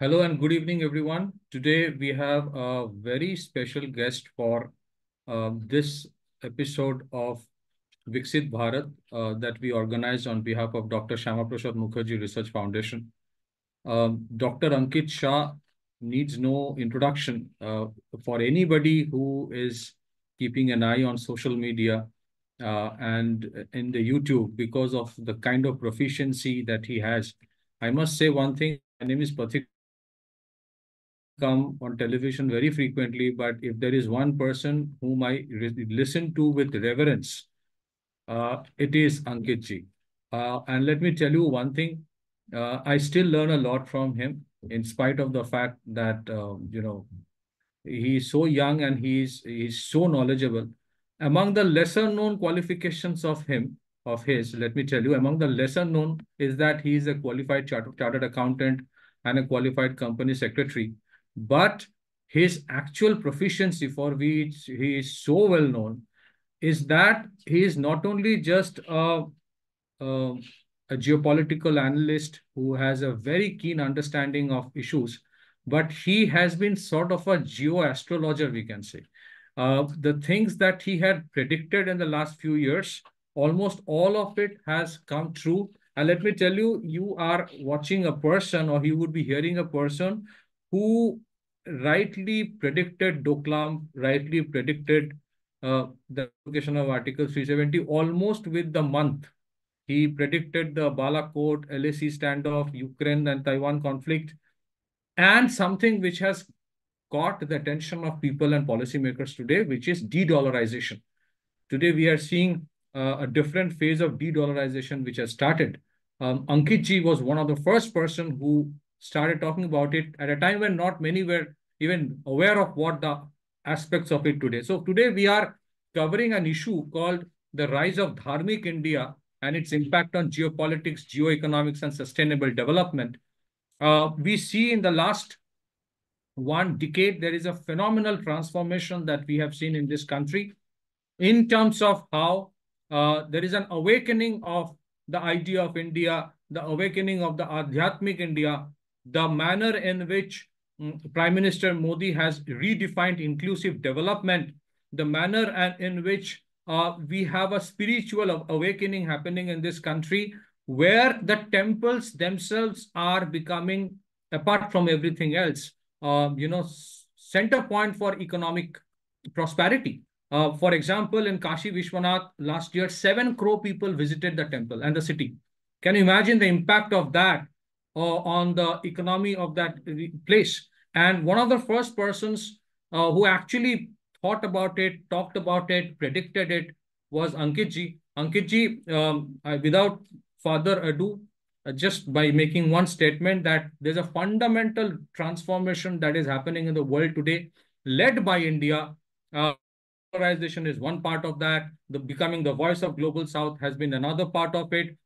Hello and good evening, everyone. Today we have a very special guest for uh, this episode of Viksit Bharat uh, that we organized on behalf of Dr. Syama Prasad Mookerjee Research Foundation. Um, Dr. Ankit Shah needs no introduction uh, for anybody who is keeping an eye on social media uh, and in the YouTube because of the kind of proficiency that he has. I must say one thing. My name is Pathik come on television very frequently, but if there is one person whom I listen to with reverence, uh, it is Ankit ji. Uh, and let me tell you one thing, uh, I still learn a lot from him, in spite of the fact that, um, you know, he's so young and he's, he's so knowledgeable. Among the lesser known qualifications of him, of his, let me tell you, among the lesser known is that he is a qualified chartered, chartered accountant and a qualified company secretary but his actual proficiency for which he is so well known is that he is not only just a, a, a geopolitical analyst who has a very keen understanding of issues, but he has been sort of a geo-astrologer, we can say. Uh, the things that he had predicted in the last few years, almost all of it has come true. And let me tell you, you are watching a person or you would be hearing a person who rightly predicted Doklam, rightly predicted uh, the application of Article 370 almost with the month. He predicted the Balakot, LAC standoff, Ukraine and Taiwan conflict, and something which has caught the attention of people and policymakers today, which is de-dollarization. Today, we are seeing uh, a different phase of de-dollarization which has started. Um, Ankit ji was one of the first person who started talking about it at a time when not many were even aware of what the aspects of it today. So today we are covering an issue called the rise of Dharmic India and its impact on geopolitics, geoeconomics, and sustainable development. Uh, we see in the last one decade, there is a phenomenal transformation that we have seen in this country in terms of how uh, there is an awakening of the idea of India, the awakening of the Adhyatmic India, the manner in which um, Prime Minister Modi has redefined inclusive development, the manner and in which uh, we have a spiritual awakening happening in this country where the temples themselves are becoming, apart from everything else, uh, you know, center point for economic prosperity. Uh, for example, in Kashi Vishwanath last year, 7 crore people visited the temple and the city. Can you imagine the impact of that on the economy of that place. And one of the first persons uh, who actually thought about it, talked about it, predicted it was Ankitji. Ankitji, um, without further ado, uh, just by making one statement that there's a fundamental transformation that is happening in the world today, led by India. Uh, polarization is one part of that. The becoming the voice of global South has been another part of it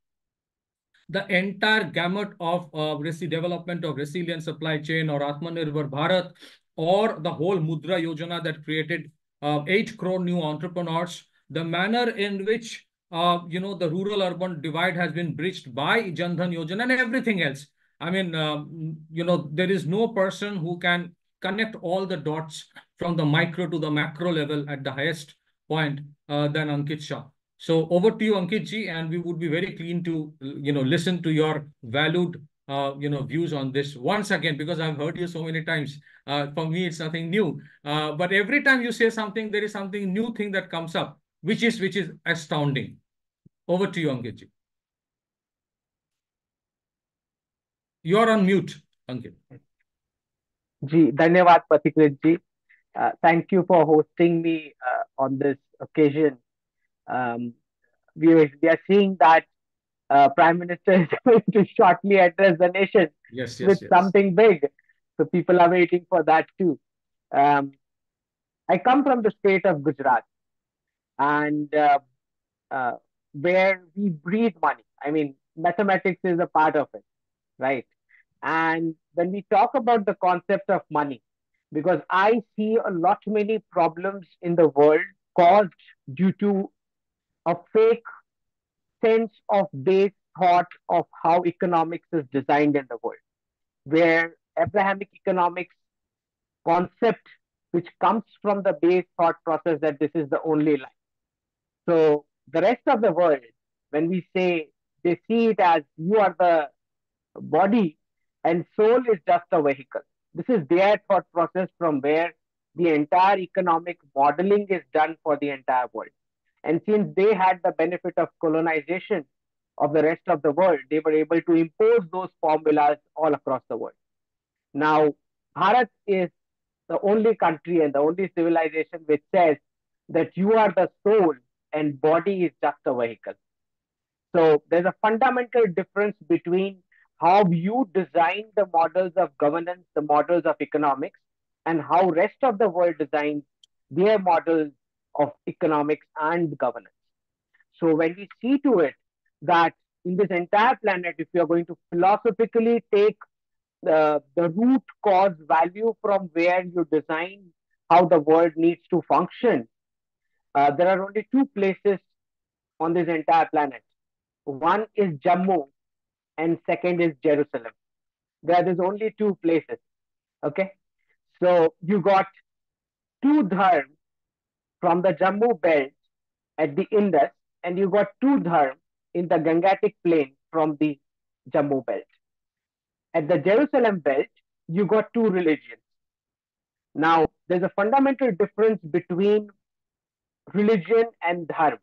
the entire gamut of uh, development of resilient supply chain or Atmanirbhar Bharat or the whole Mudra Yojana that created uh, 8 crore new entrepreneurs, the manner in which uh, you know the rural-urban divide has been bridged by Jandhan Yojana and everything else. I mean, um, you know, there is no person who can connect all the dots from the micro to the macro level at the highest point uh, than Ankit Shah. So over to you, Ankit ji, and we would be very keen to, you know, listen to your valued, uh, you know, views on this once again, because I've heard you so many times. Uh, for me, it's nothing new. Uh, but every time you say something, there is something new thing that comes up, which is which is astounding. Over to you, Ankit ji. You're on mute, Ankit. Ji, dhanyawad, Pathikrit ji. Uh, thank you for hosting me uh, on this occasion um, we, we are seeing that uh, Prime Minister is going to shortly address the nation yes, yes, with yes. something big. So people are waiting for that too. Um, I come from the state of Gujarat, and uh, uh, where we breathe money. I mean, mathematics is a part of it, right? And when we talk about the concept of money, because I see a lot many problems in the world caused due to a fake sense of base thought of how economics is designed in the world, where Abrahamic economics concept which comes from the base thought process that this is the only life. So the rest of the world, when we say they see it as you are the body and soul is just a vehicle. This is their thought process from where the entire economic modeling is done for the entire world. And since they had the benefit of colonization of the rest of the world, they were able to impose those formulas all across the world. Now, Bharat is the only country and the only civilization which says that you are the soul and body is just a vehicle. So there's a fundamental difference between how you design the models of governance, the models of economics, and how rest of the world designs their models of economics and governance. So when we see to it that in this entire planet, if you are going to philosophically take the, the root cause value from where you design how the world needs to function, uh, there are only two places on this entire planet. One is Jammu and second is Jerusalem. There is only two places. Okay. So you got two dharms from the Jammu belt at the Indus, and you got two dharms in the Gangetic plain from the Jammu belt. At the Jerusalem belt, you got two religions. Now, there's a fundamental difference between religion and dharma.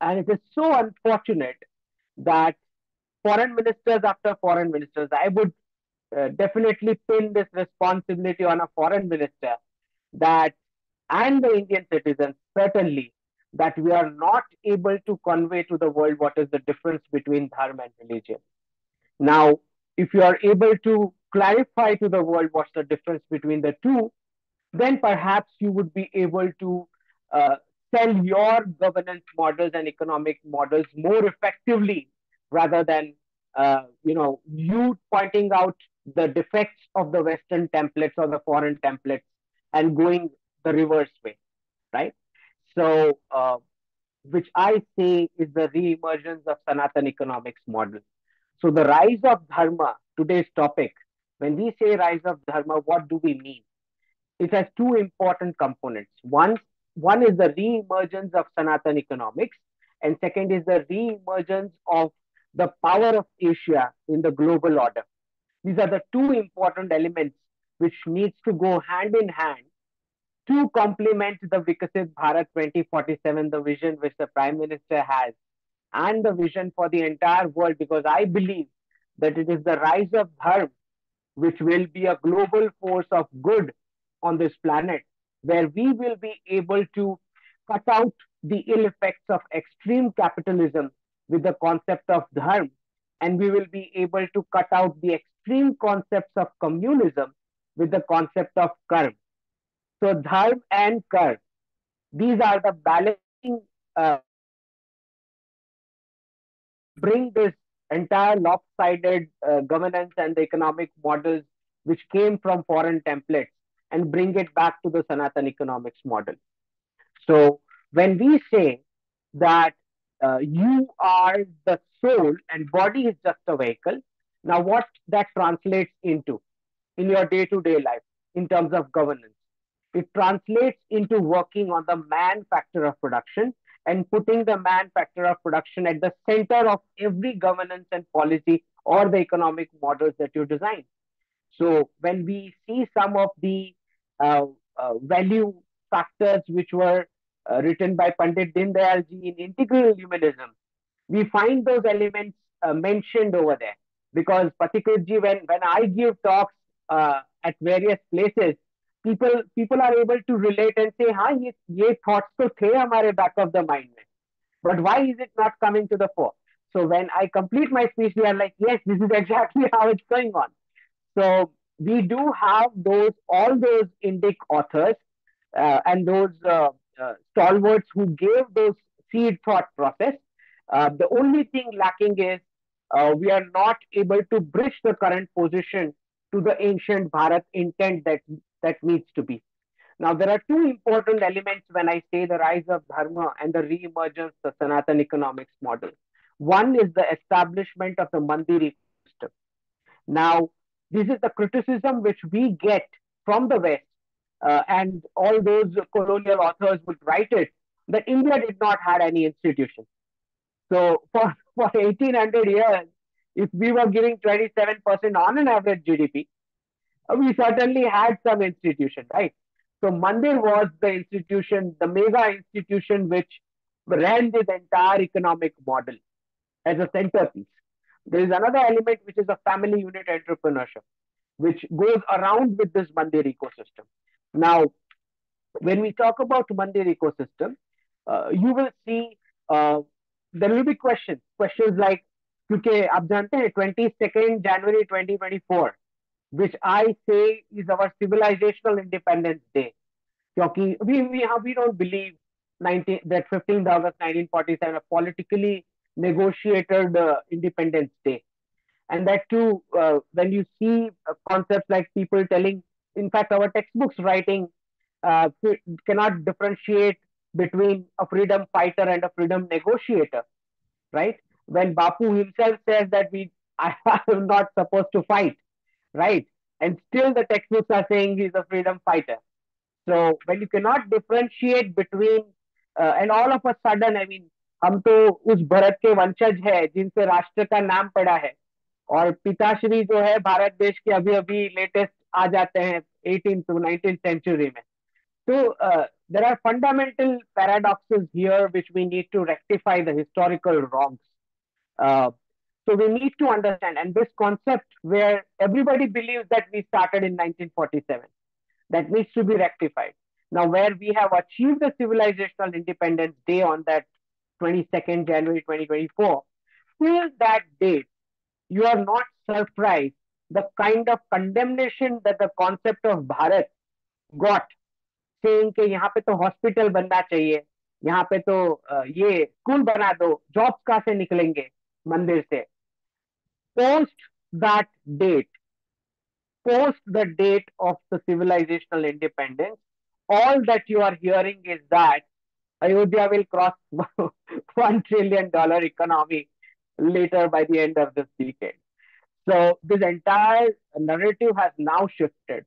And it is so unfortunate that foreign ministers after foreign ministers, I would uh, definitely pin this responsibility on a foreign minister that, and the Indian citizens, certainly, that we are not able to convey to the world what is the difference between dharma and religion. Now, if you are able to clarify to the world what's the difference between the two, then perhaps you would be able to uh, sell your governance models and economic models more effectively rather than uh, you know you pointing out the defects of the western templates or the foreign templates and going the reverse way right? So uh, which i say is the re-emergence of sanatan economics model. So the rise of dharma today's topic when we say rise of dharma what do we mean? It has two important components. One one is the re-emergence of Sanatan economics, and second is the re-emergence of the power of Asia in the global order. These are the two important elements which needs to go hand in hand to complement the Vikasit Bharat 2047, the vision which the Prime Minister has, and the vision for the entire world, because I believe that it is the rise of Dharma which will be a global force of good on this planet where we will be able to cut out the ill effects of extreme capitalism with the concept of dharma, and we will be able to cut out the extreme concepts of communism with the concept of karma. So, dharma and karma, these are the balancing, uh, bring this entire lopsided uh, governance and the economic models which came from foreign templates and bring it back to the Sanatan economics model. So when we say that uh, you are the soul and body is just a vehicle, now what that translates into in your day-to-day life in terms of governance? It translates into working on the man factor of production and putting the man factor of production at the center of every governance and policy or the economic models that you design. So when we see some of the uh, uh, value factors which were uh, written by Pandit Dindayal ji in integral humanism, we find those elements mentioned over there. Because particularly when, when I give talks at various places, people people are able to relate and say, "हाँ ये ये thoughts तो थे हमारे back of the mind में, but why is it not coming to the fore?" So when I complete my speech, they are like, "Yes, this is exactly how it's going on." So we do have those all those Indic authors uh, and those uh, uh, stalwarts who gave those seed thought process. Uh, the only thing lacking is uh, we are not able to bridge the current position to the ancient Bharat intent that that needs to be. Now there are two important elements when I say the rise of dharma and the re-emergence of Sanatan economics model. One is the establishment of the Mandiri system. Now this is the criticism which we get from the West, uh, and all those colonial authors would write it, that India did not have any institution. So for, for 1800 years, if we were giving 27% on an average GDP, we certainly had some institution, right? So Mandir was the institution, the mega institution which ran this entire economic model as a centerpiece. There is another element which is a family unit entrepreneurship, which goes around with this Mandir ecosystem. Now, when we talk about Mandir ecosystem, uh, you will see uh, there will be questions. Questions like, क्योंकि आप जानते हैं 22nd January 2024 which I say is our civilizational independence day. क्योंकि we we have, we don't believe 19 that 15th August 1947 a politically negotiated uh, Independence Day, and that too uh, when you see uh, concepts like people telling, in fact, our textbooks writing uh, cannot differentiate between a freedom fighter and a freedom negotiator, right? When Bapu himself says that we I am not supposed to fight, right? And still the textbooks are saying he's a freedom fighter. So when you cannot differentiate between uh, and all of a sudden, I mean, हम तो उस भरत के वंशज है जिनसे राष्ट्र का नाम पड़ा है और पिताश्री जो है भारत देश के अभी अभी लेटेस्ट आ जाते हैं एटीन टू नाइनटीन सेंचुरी में तो there are fundamental paradoxes here which we need to rectify the historical wrongs So we need to understand, and this concept where everybody believes that we started in 1947, that needs to be rectified. Now, where we have achieved the civilizational independence day on that 22nd January 2024, till that date, you are not surprised the kind of condemnation that the concept of Bharat got, saying कि यहाँ पे तो hospital बनना चाहिए यहाँ पे तो ये स्कूल बना दो जॉब्स कहाँ से निकलेंगे मंदिर से post that date, post the date of the civilizational independence, all that you are hearing is that Ayodhya will cross $1 trillion economy later by the end of this decade. So this entire narrative has now shifted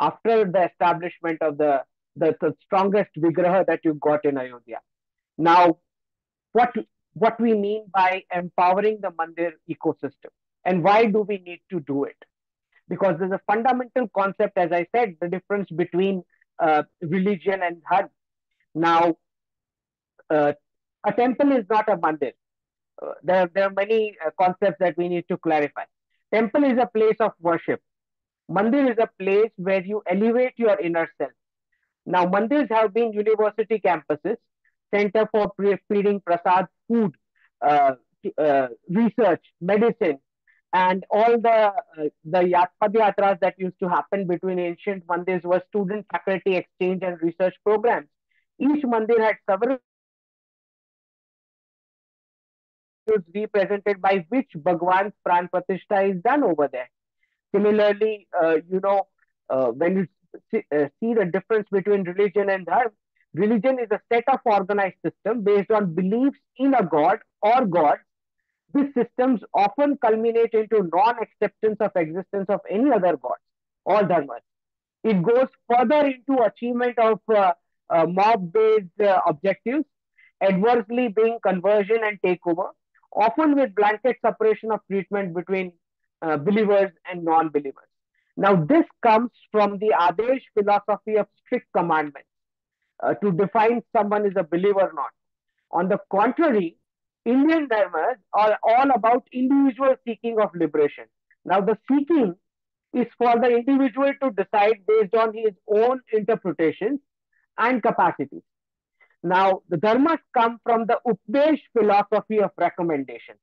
after the establishment of the, the, the strongest vigraha that you got in Ayodhya. Now, what, what we mean by empowering the mandir ecosystem and why do we need to do it? Because there's a fundamental concept, as I said, the difference between uh, religion and dharma. Now, uh, a temple is not a mandir. Uh, there, there are many uh, concepts that we need to clarify. Temple is a place of worship. Mandir is a place where you elevate your inner self. Now, mandirs have been university campuses, center for feeding prasad, food, uh, uh, research, medicine, and all the uh, the yatras that used to happen between ancient mandirs were student faculty exchange and research programs. Each mandir had several represented by which Bhagwan's Pran Pratishta is done over there. Similarly, uh, you know, uh, when you see, uh, see, the difference between religion and dharma, religion is a set of organized system based on beliefs in a god or gods. These systems often culminate into non-acceptance of existence of any other gods or dharmas. It goes further into achievement of uh, uh, mob-based uh, objectives, adversely being conversion and takeover, often with blanket separation of treatment between uh, believers and non-believers. Now, this comes from the Adesh philosophy of strict commandments uh, to define someone is a believer or not. On the contrary, Indian dharmas are all about individual seeking of liberation. Now, the seeking is for the individual to decide based on his own interpretations and capacities. Now, the dharmas come from the Updesh philosophy of recommendation.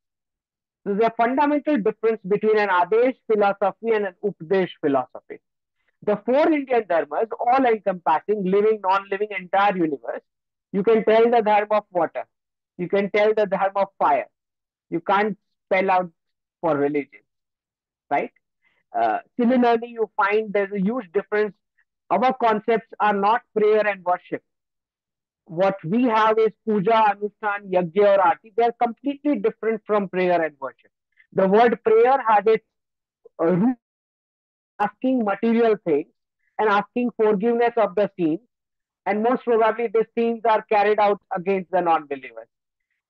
There's a fundamental difference between an Adesh philosophy and an Updesh philosophy. The four Indian dharmas, all encompassing living, non-living, entire universe, you can tell the dharma of water. You can tell the dharma of fire. You can't spell out for religion, right? Uh, similarly, you find there's a huge difference. Our concepts are not prayer and worship what we have is puja, anushthan, yajna, or arti. They are completely different from prayer and worship. The word prayer has its uh, root asking material things and asking forgiveness of the sins. And most probably, the sins are carried out against the non-believers,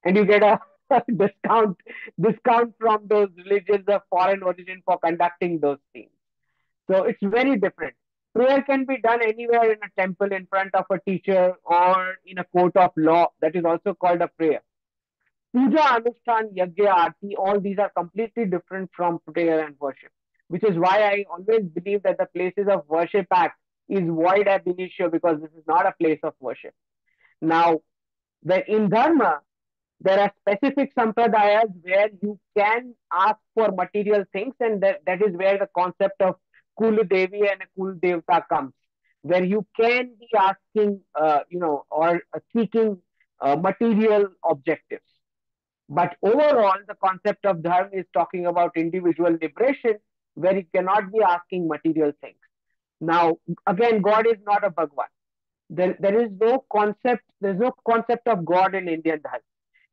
and you get a discount discount from those religions of foreign origin for conducting those things. So it's very different. Prayer can be done anywhere in a temple, in front of a teacher, or in a court of law. That is also called a prayer. Puja, Anushthan, Yajna, Arti, all these are completely different from prayer and worship, which is why I always believe that the places of worship act is void ab initio because this is not a place of worship. Now, the, in Dharma, there are specific sampradayas where you can ask for material things, and that, that is where the concept of Kul Devi and Kul Devta comes, where you can be asking, uh, you know, or uh, seeking uh, material objectives. But overall, the concept of dharma is talking about individual liberation, where you cannot be asking material things. Now, again, God is not a Bhagwan. There, there is no concept, there's no concept of God in Indian dharma.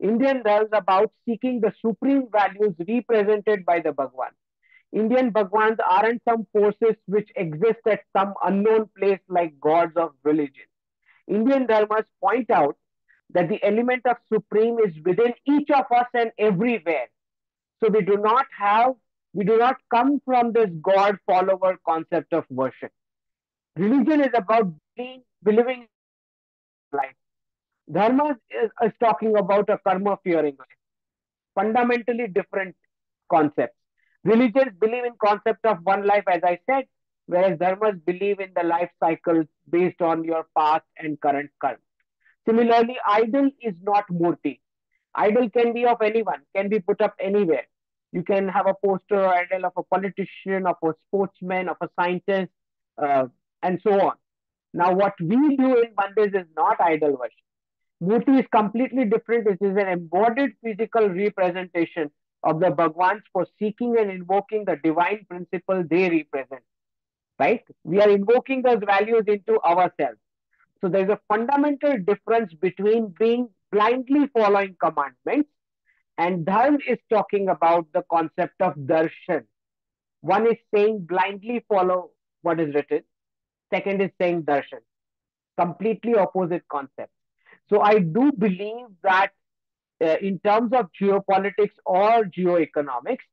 Indian is about seeking the supreme values represented by the Bhagwan. Indian Bhagwans aren't some forces which exist at some unknown place like gods of religion. Indian dharmas point out that the element of supreme is within each of us and everywhere. So we do not have, we do not come from this God follower concept of worship. Religion is about being, believing life. Dharma is, is talking about a karma fearing life. Fundamentally different concepts. Religions believe in concept of one life, as I said, whereas dharmas believe in the life cycles based on your past and current karma. Similarly, idol is not murti. Idol can be of anyone, can be put up anywhere. You can have a poster or idol of a politician, of a sportsman, of a scientist, uh, and so on. Now, what we do in mandirs is not idol worship. Murti is completely different. It is an embodied physical representation of the Bhagwans for seeking and invoking the divine principle they represent. Right? We are invoking those values into ourselves. So there's a fundamental difference between being blindly following commandments and dharma is talking about the concept of darshan. One is saying blindly follow what is written. Second is saying darshan. Completely opposite concepts. So I do believe that uh, in terms of geopolitics or geoeconomics,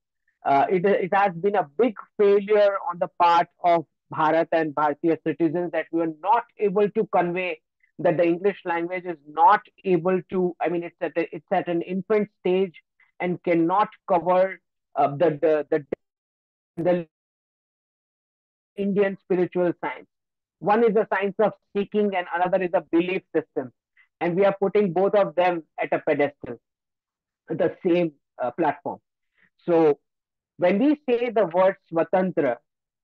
uh, it, it has been a big failure on the part of Bharat and Bharatiya citizens that we are not able to convey that the English language is not able to, I mean, it's at, a, it's at an infant stage and cannot cover uh, the, the, the, the Indian spiritual science. One is the science of seeking and another is a belief system. And we are putting both of them at a pedestal, the same uh, platform. So when we say the word swatantra,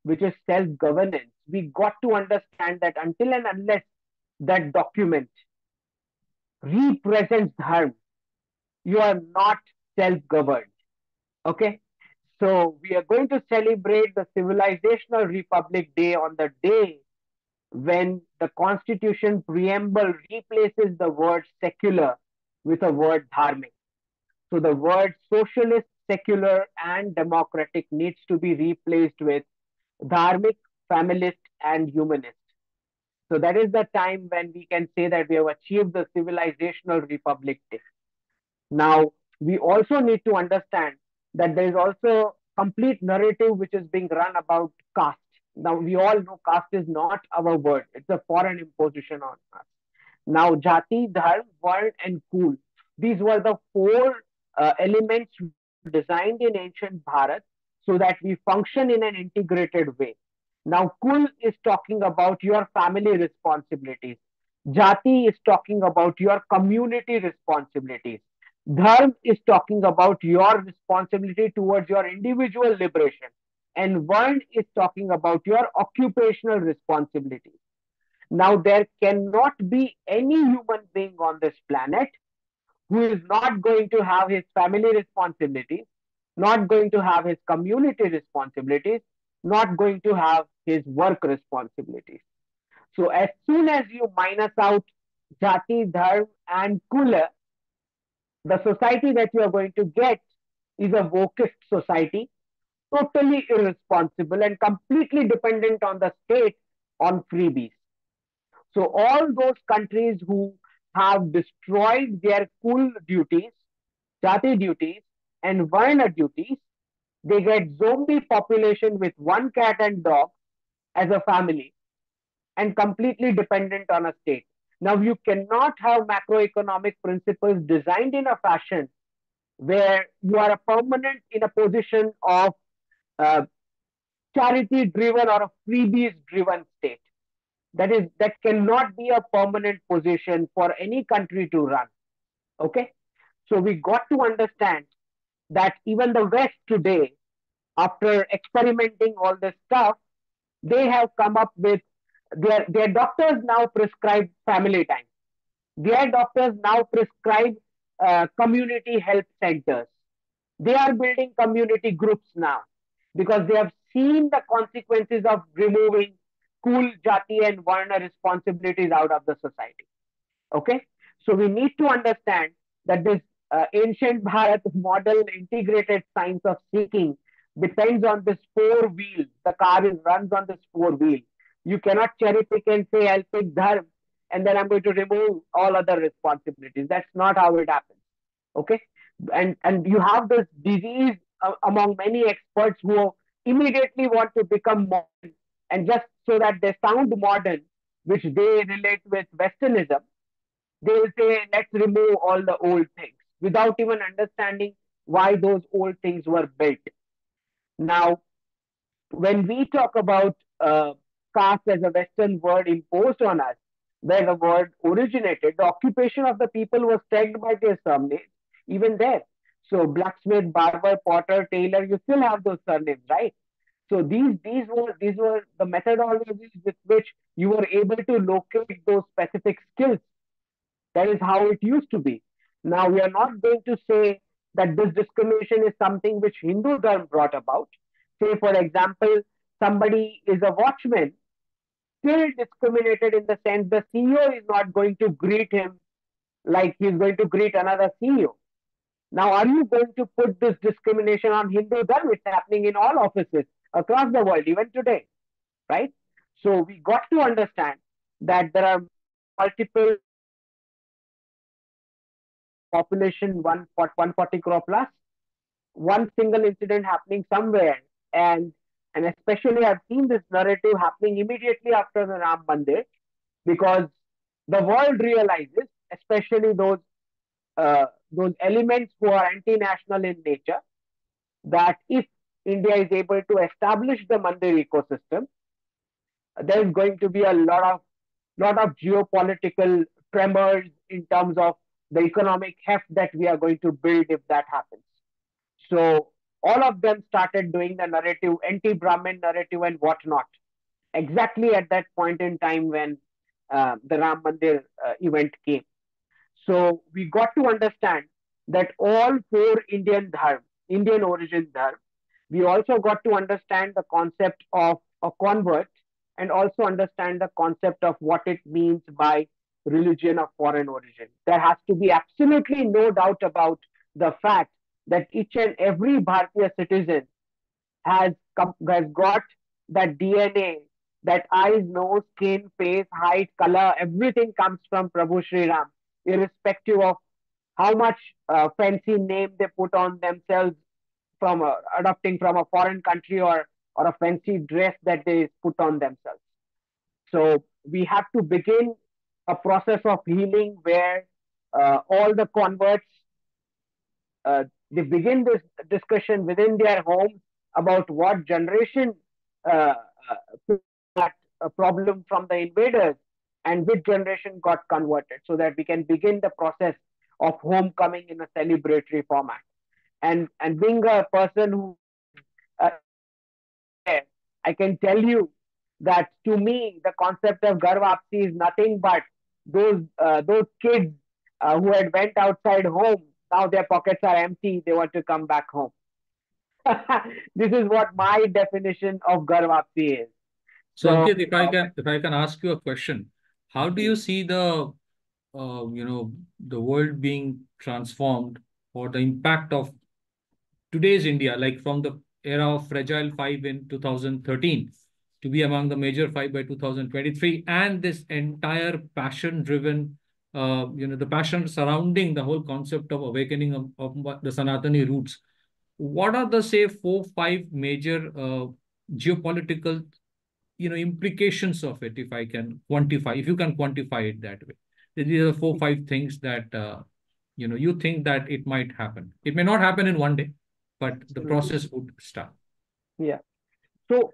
which is self-governance, we got to understand that until and unless that document represents dharma, you are not self-governed. Okay? So we are going to celebrate the Civilizational Republic Day on the day when the Constitution preamble replaces the word secular with a word dharmic. So the word socialist, secular, and democratic needs to be replaced with dharmic, familist, and humanist. So that is the time when we can say that we have achieved the civilizational republic. Now, we also need to understand that there is also complete narrative which is being run about caste. Now, we all know caste is not our word. It's a foreign imposition on us. Now, jati, dharm, varn, and kul. These were the four uh, elements designed in ancient Bharat so that we function in an integrated way. Now, Kul is talking about your family responsibilities. Jati is talking about your community responsibilities. Dharm is talking about your responsibility towards your individual liberation. And one is talking about your occupational responsibilities. Now, there cannot be any human being on this planet who is not going to have his family responsibilities, not going to have his community responsibilities, not going to have his work responsibilities. So as soon as you minus out Jati, Dharm and Kula, the society that you are going to get is a vokist society totally irresponsible and completely dependent on the state on freebies. So all those countries who have destroyed their kul duties, jati duties, and varna duties, they get zombie population with one cat and dog as a family and completely dependent on a state. Now you cannot have macroeconomic principles designed in a fashion where you are a permanent in a position of uh, charity driven or a freebies driven state. That is, that cannot be a permanent position for any country to run. Okay. So we got to understand that even the West today, after experimenting all this stuff, they have come up with their, their doctors now prescribe family time. Their doctors now prescribe uh, community health centers. They are building community groups now because they have seen the consequences of removing kul jati, and varna responsibilities out of the society. Okay, so we need to understand that this uh, ancient Bharat model integrated science of seeking depends on this four wheel. The car is runs on this four wheel. You cannot cherry pick and say, I'll pick dharm and then I'm going to remove all other responsibilities. That's not how it happens. Okay. And, and you have this disease uh, among many experts who immediately want to become modern and just so that they sound modern, which they relate with Westernism, they'll say, let's remove all the old things without even understanding why those old things were built. Now, when we talk about uh, caste as a Western word imposed on us, where the word originated, the occupation of the people was tagged by their surnames, even there. So blacksmith, barber, potter, tailor, you still have those surnames, right? So these these were these were the methodologies with which you were able to locate those specific skills. That is how it used to be. Now we are not going to say that this discrimination is something which Hindu Dharma brought about. Say, for example, somebody is a watchman, still discriminated in the sense the CEO is not going to greet him like he's going to greet another CEO. Now, are you going to put this discrimination on Hindu Dharma? It's happening in all offices across the world, even today, right? So we got to understand that there are multiple population 140 crore plus, one single incident happening somewhere, and and especially I've seen this narrative happening immediately after the Ram Mandir, because the world realizes, especially those uh, those elements who are anti-national in nature, that if India is able to establish the Mandir ecosystem, there is going to be a lot of lot of geopolitical tremors in terms of the economic heft that we are going to build if that happens. So all of them started doing the narrative, anti-Brahmin narrative and whatnot, exactly at that point in time when uh, the Ram Mandir uh, event came. So we got to understand that all four Indian dharma, Indian origin dharma, we also got to understand the concept of a convert and also understand the concept of what it means by religion of foreign origin. There has to be absolutely no doubt about the fact that each and every Bharatiya citizen has, has got that DNA, that eyes, nose, skin, face, height, color, everything comes from Prabhu Sri Ram, irrespective of how much uh, fancy name they put on themselves from a, adopting from a foreign country or, or a fancy dress that they put on themselves. So we have to begin a process of healing where uh, all the converts uh, they begin this discussion within their homes about what generation uh, uh that problem from the invaders and which generation got converted so that we can begin the process of homecoming in a celebratory format. And and being a person who uh, i can tell you that to me the concept of ghar wapsi is nothing but those uh, those kids uh, who had went outside home now their pockets are empty they want to come back home. This is what my definition of ghar wapsi is. So, so Ankit, if i can if i can ask you a question how do you see the uh, you know the world being transformed or the impact of today's india like from the era of fragile five in 2013 to be among the major five by 2023 and this entire passion driven uh, you know the passion surrounding the whole concept of awakening of, of the sanatani roots. What are the say four five major uh, geopolitical you know implications of it if i can quantify if you can quantify it that way. These are four five things that uh, you know you think that it might happen. It may not happen in one day but the process would start. Yeah. So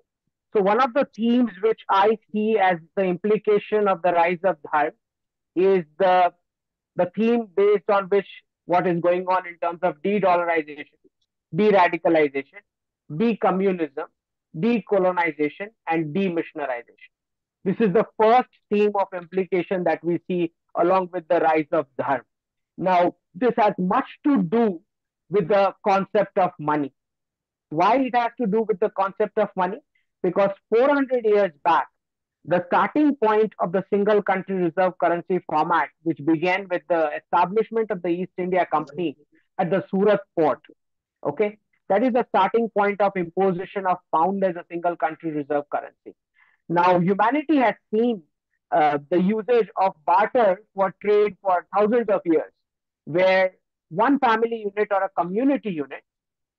so one of the themes which i see as the implication of the rise of dharma is the the theme based on which what is going on in terms of de-dollarization de-radicalization de-communism decolonization and demissionarization this is the first theme of implication that we see along with the rise of dharma now, this has much to do with the concept of money. Why it has to do with the concept of money? Because 400 years back, the starting point of the single country reserve currency format, which began with the establishment of the East India Company at the Surat port, okay, that is the starting point of imposition of pound as a single country reserve currency. Now, humanity has seen uh, the usage of barter for trade for thousands of years where one family unit or a community unit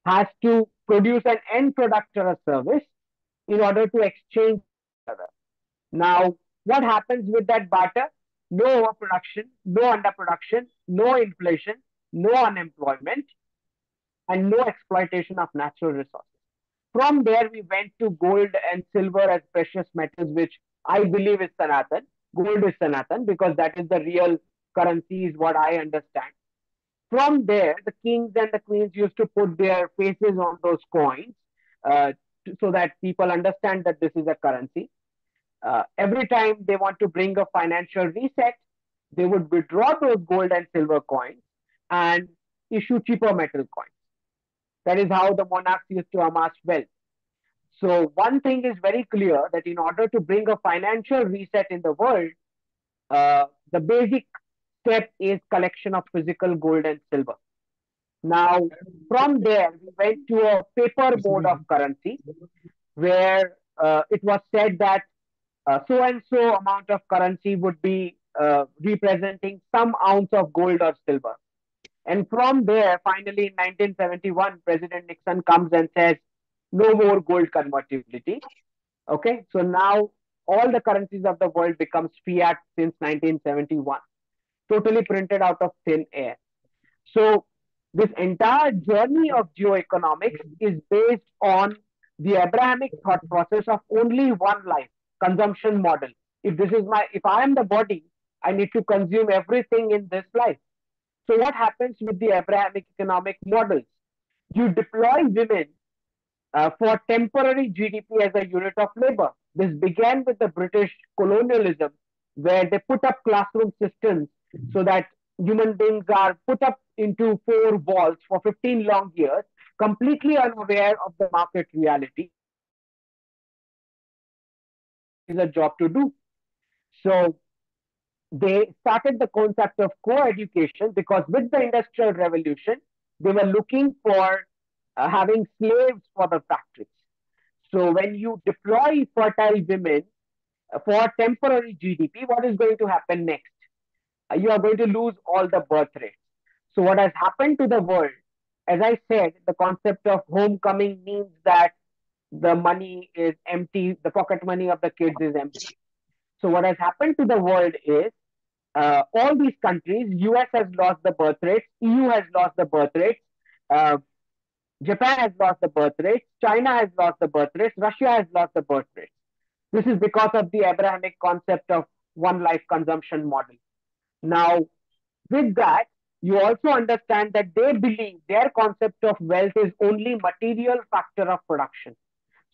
has to produce an end product or a service in order to exchange other. Now, what happens with that barter? No overproduction, no underproduction, no inflation, no unemployment, and no exploitation of natural resources. From there, we went to gold and silver as precious metals, which I believe is Sanatan. Gold is Sanatan because that is the real currency, is what I understand. From there, the kings and the queens used to put their faces on those coins uh, so that people understand that this is a currency. Uh, every time they want to bring a financial reset, they would withdraw those gold and silver coins and issue cheaper metal coins. That is how the monarchs used to amass wealth. So one thing is very clear that in order to bring a financial reset in the world, uh, the basic step is collection of physical gold and silver. Now, from there, we went to a paper mode of currency where uh, it was said that uh, so and so amount of currency would be uh, representing some ounce of gold or silver. And from there, finally, in 1971, President Nixon comes and says, no more gold convertibility. Okay, so now all the currencies of the world becomes fiat since 1971 totally printed out of thin air. So this entire journey of geoeconomics is based on the Abrahamic thought process of only one life, consumption model. If this is my, if I am the body, I need to consume everything in this life. So what happens with the Abrahamic economic models? You deploy women uh, for temporary GDP as a unit of labor. This began with the British colonialism, where they put up classroom systems so that human beings are put up into four walls for 15 long years, completely unaware of the market reality. Is a job to do. So they started the concept of co-education because with the industrial revolution, they were looking for uh, having slaves for the factories. So when you deploy fertile women for temporary GDP, what is going to happen next? you are going to lose all the birth rates. So what has happened to the world, as I said, the concept of homecoming means that the money is empty, the pocket money of the kids is empty. So what has happened to the world is uh, all these countries, US has lost the birth rates, EU has lost the birth rates, uh, Japan has lost the birth rates, China has lost the birth rates, Russia has lost the birth rates. This is because of the Abrahamic concept of one life consumption model. Now, with that, you also understand that they believe their concept of wealth is only material factor of production.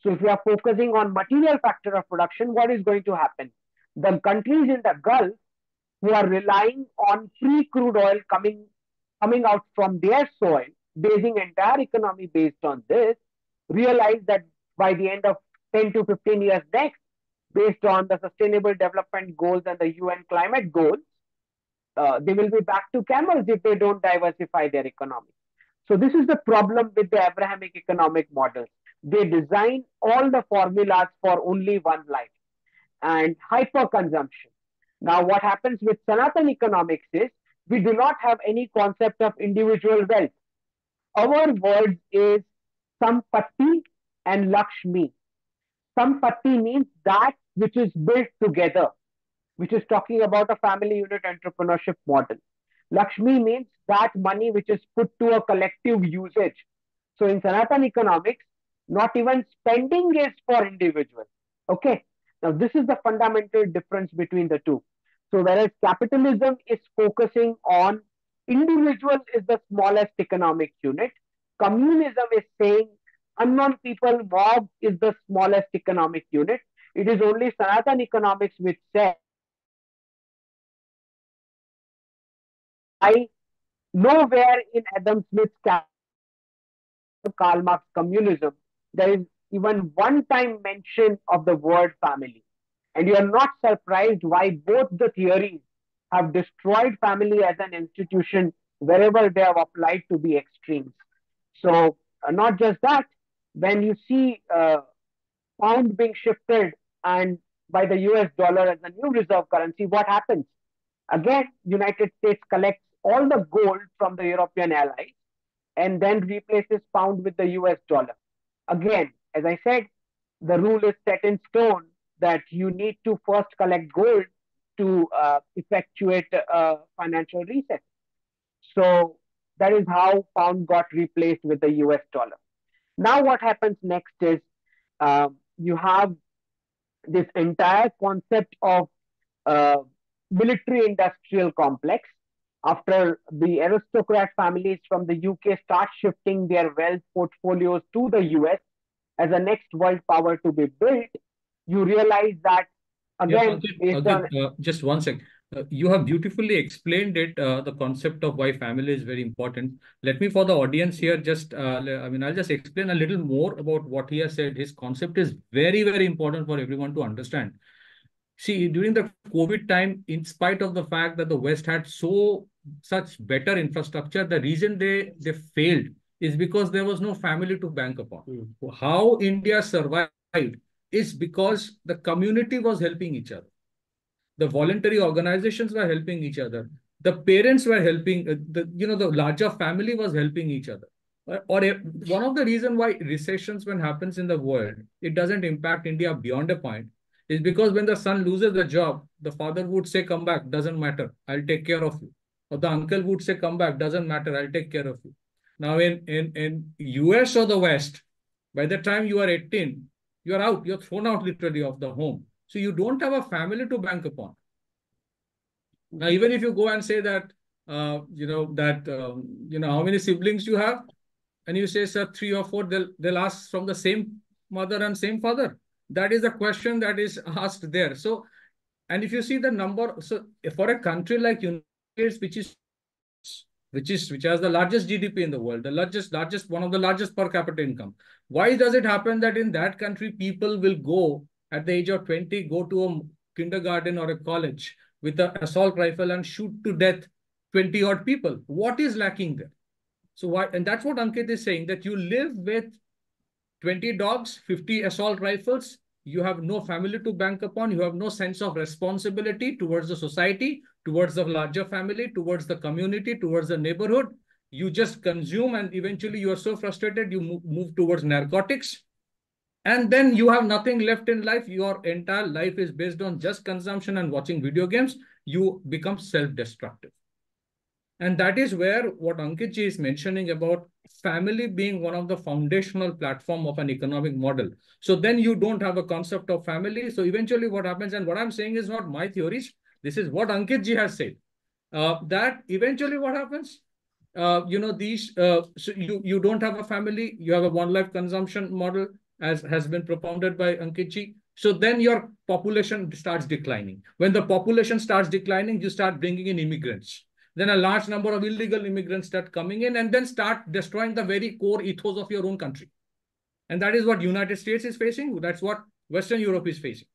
So if you are focusing on material factor of production, what is going to happen? The countries in the Gulf who are relying on free crude oil coming, coming out from their soil, basing entire economy based on this, realize that by the end of 10 to 15 years next, based on the sustainable development goals and the UN climate goals, uh, they will be back to camels if they don't diversify their economy. So this is the problem with the Abrahamic economic models. they design all the formulas for only one life and hyper consumption. Now, what happens with Sanatan economics is we do not have any concept of individual wealth. Our word is Sampatti and Lakshmi. Sampatti means that which is built together, which is talking about a family unit entrepreneurship model. Lakshmi means that money which is put to a collective usage. So in Sanatan economics, not even spending is for individuals. Okay. Now this is the fundamental difference between the two. So whereas capitalism is focusing on individual is the smallest economic unit, communism is saying unknown people mob is the smallest economic unit. It is only Sanatan economics which says I nowhere in Adam Smith's Karl Marx communism there is even one time mention of the word family. And you are not surprised why both the theories have destroyed family as an institution wherever they have applied to be extremes. So, uh, not just that, when you see uh, pound being shifted and by the US dollar as a new reserve currency, what happens? Again, United States collects all the gold from the European allies and then replaces pound with the US dollar. Again, as I said, the rule is set in stone that you need to first collect gold to uh, effectuate a financial reset. So that is how pound got replaced with the US dollar. Now what happens next is uh, you have this entire concept of uh, military industrial complex after the aristocrat families from the UK start shifting their wealth portfolios to the US as a next world power to be built, you realize that again, yeah, on... uh, just one sec. Uh, you have beautifully explained it, uh, the concept of why family is very important. Let me, for the audience here, just, uh, I mean, I'll just explain a little more about what he has said. His concept is very, very important for everyone to understand. See, during the COVID time, in spite of the fact that the West had so such better infrastructure, the reason they, they failed is because there was no family to bank upon. Mm. How India survived is because the community was helping each other. The voluntary organizations were helping each other. The parents were helping, uh, the, you know, the larger family was helping each other. Or a, one of the reason why recessions when happens in the world, it doesn't impact India beyond a point, is because when the son loses the job, the father would say, come back, doesn't matter, I'll take care of you. Or the uncle would say, come back, doesn't matter, I'll take care of you. Now in, in, in US or the West, by the time you are 18, you're out, you're thrown out literally of the home. So you don't have a family to bank upon. Now, even if you go and say that, uh, you know, that, um, you know, how many siblings you have, and you say, sir, three or four, they'll, they'll ask from the same mother and same father. That is the question that is asked there. So, and if you see the number, so for a country like United States, which is which is which has the largest GDP in the world, the largest, largest, one of the largest per capita income. Why does it happen that in that country people will go at the age of 20, go to a kindergarten or a college with an assault rifle and shoot to death 20 odd people? What is lacking there? So why, and that's what Ankit is saying, that you live with 20 dogs, 50 assault rifles, you have no family to bank upon, you have no sense of responsibility towards the society, towards the larger family, towards the community, towards the neighborhood. You just consume and eventually you are so frustrated, you move, move towards narcotics. And then you have nothing left in life. Your entire life is based on just consumption and watching video games. You become self-destructive. And that is where what Ankit ji is mentioning about family being one of the foundational platform of an economic model. So then you don't have a concept of family. So eventually what happens, and what I'm saying is not my theories, this is what Ankit ji has said. Uh, that eventually what happens? Uh, you know, these, uh, so you, you don't have a family, you have a one life consumption model as has been propounded by Ankit ji. So then your population starts declining. When the population starts declining, you start bringing in immigrants. Then a large number of illegal immigrants start coming in and then start destroying the very core ethos of your own country. And that is what United States is facing. That's what Western Europe is facing.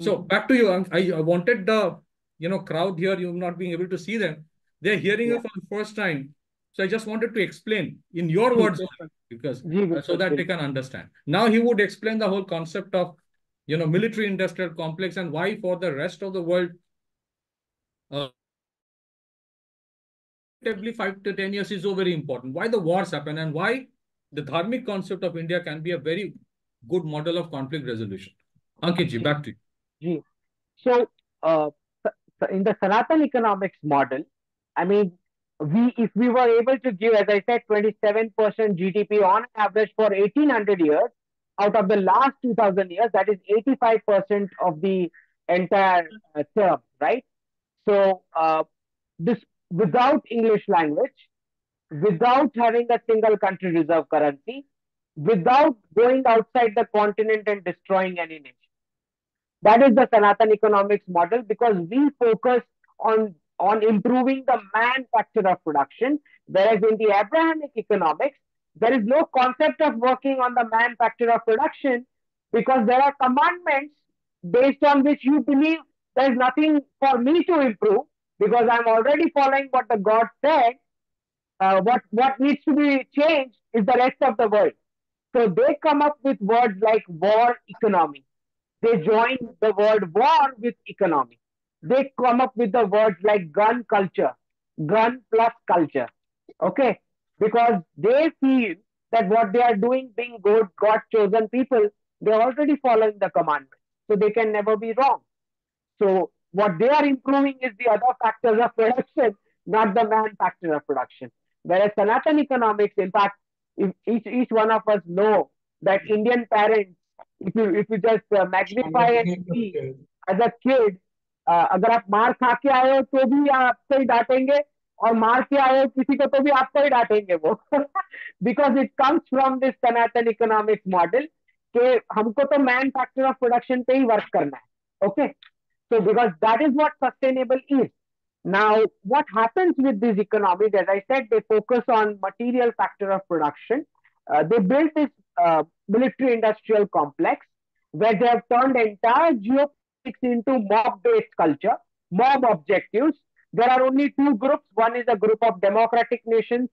So mm-hmm. back to you. I, I wanted the you know crowd here. You're not being able to see them. They're hearing yeah. you for the first time. So I just wanted to explain in your words because uh, so that they can understand. Now he would explain the whole concept of you know military industrial complex and why for the rest of the world uh, every five to ten years is so very important. Why the wars happen and why the dharmic concept of India can be a very good model of conflict resolution. Ankit back to you. So, uh, in the Sanatan economics model, I mean, we if we were able to give, as I said, 27% GDP on average for 1800 years, out of the last 2000 years, that is 85% of the entire uh, term, right? So, uh, this without English language, without having a single country reserve currency, without going outside the continent and destroying any nation. That is the Sanatan economics model because we focus on, on improving the man factor of production, whereas in the Abrahamic economics, there is no concept of working on the man factor of production because there are commandments based on which you believe there is nothing for me to improve because I'm already following what the God said. Uh, what what needs to be changed is the rest of the world. So they come up with words like war economy. They join the word war with economy. They come up with the words like gun culture, gun plus culture. Okay? Because they feel that what they are doing, being God, God chosen people, they're already following the commandment. So they can never be wrong. So what they are improving is the other factors of production, not the manufacturer of production. Whereas Sanatan economics, in fact, if each each one of us know that Indian parents, if you if you just uh, magnify and see as a kid, uh, अगर आप मार खा के आए हो तो भी आपको ही डांटेंगे और मार के आए हो किसी को तो भी आपको ही डांटेंगे वो because it comes from this Sanatan economics model कि हमको तो मैन्युफैक्चर ऑफ प्रोडक्शन पे ही वर्क करना है okay So because that is what sustainable is. Now, what happens with these economies, as I said, they focus on material factor of production. Uh, they built this uh, military industrial complex where they have turned entire geopolitics into mob-based culture, mob objectives. There are only two groups. One is a group of democratic nations,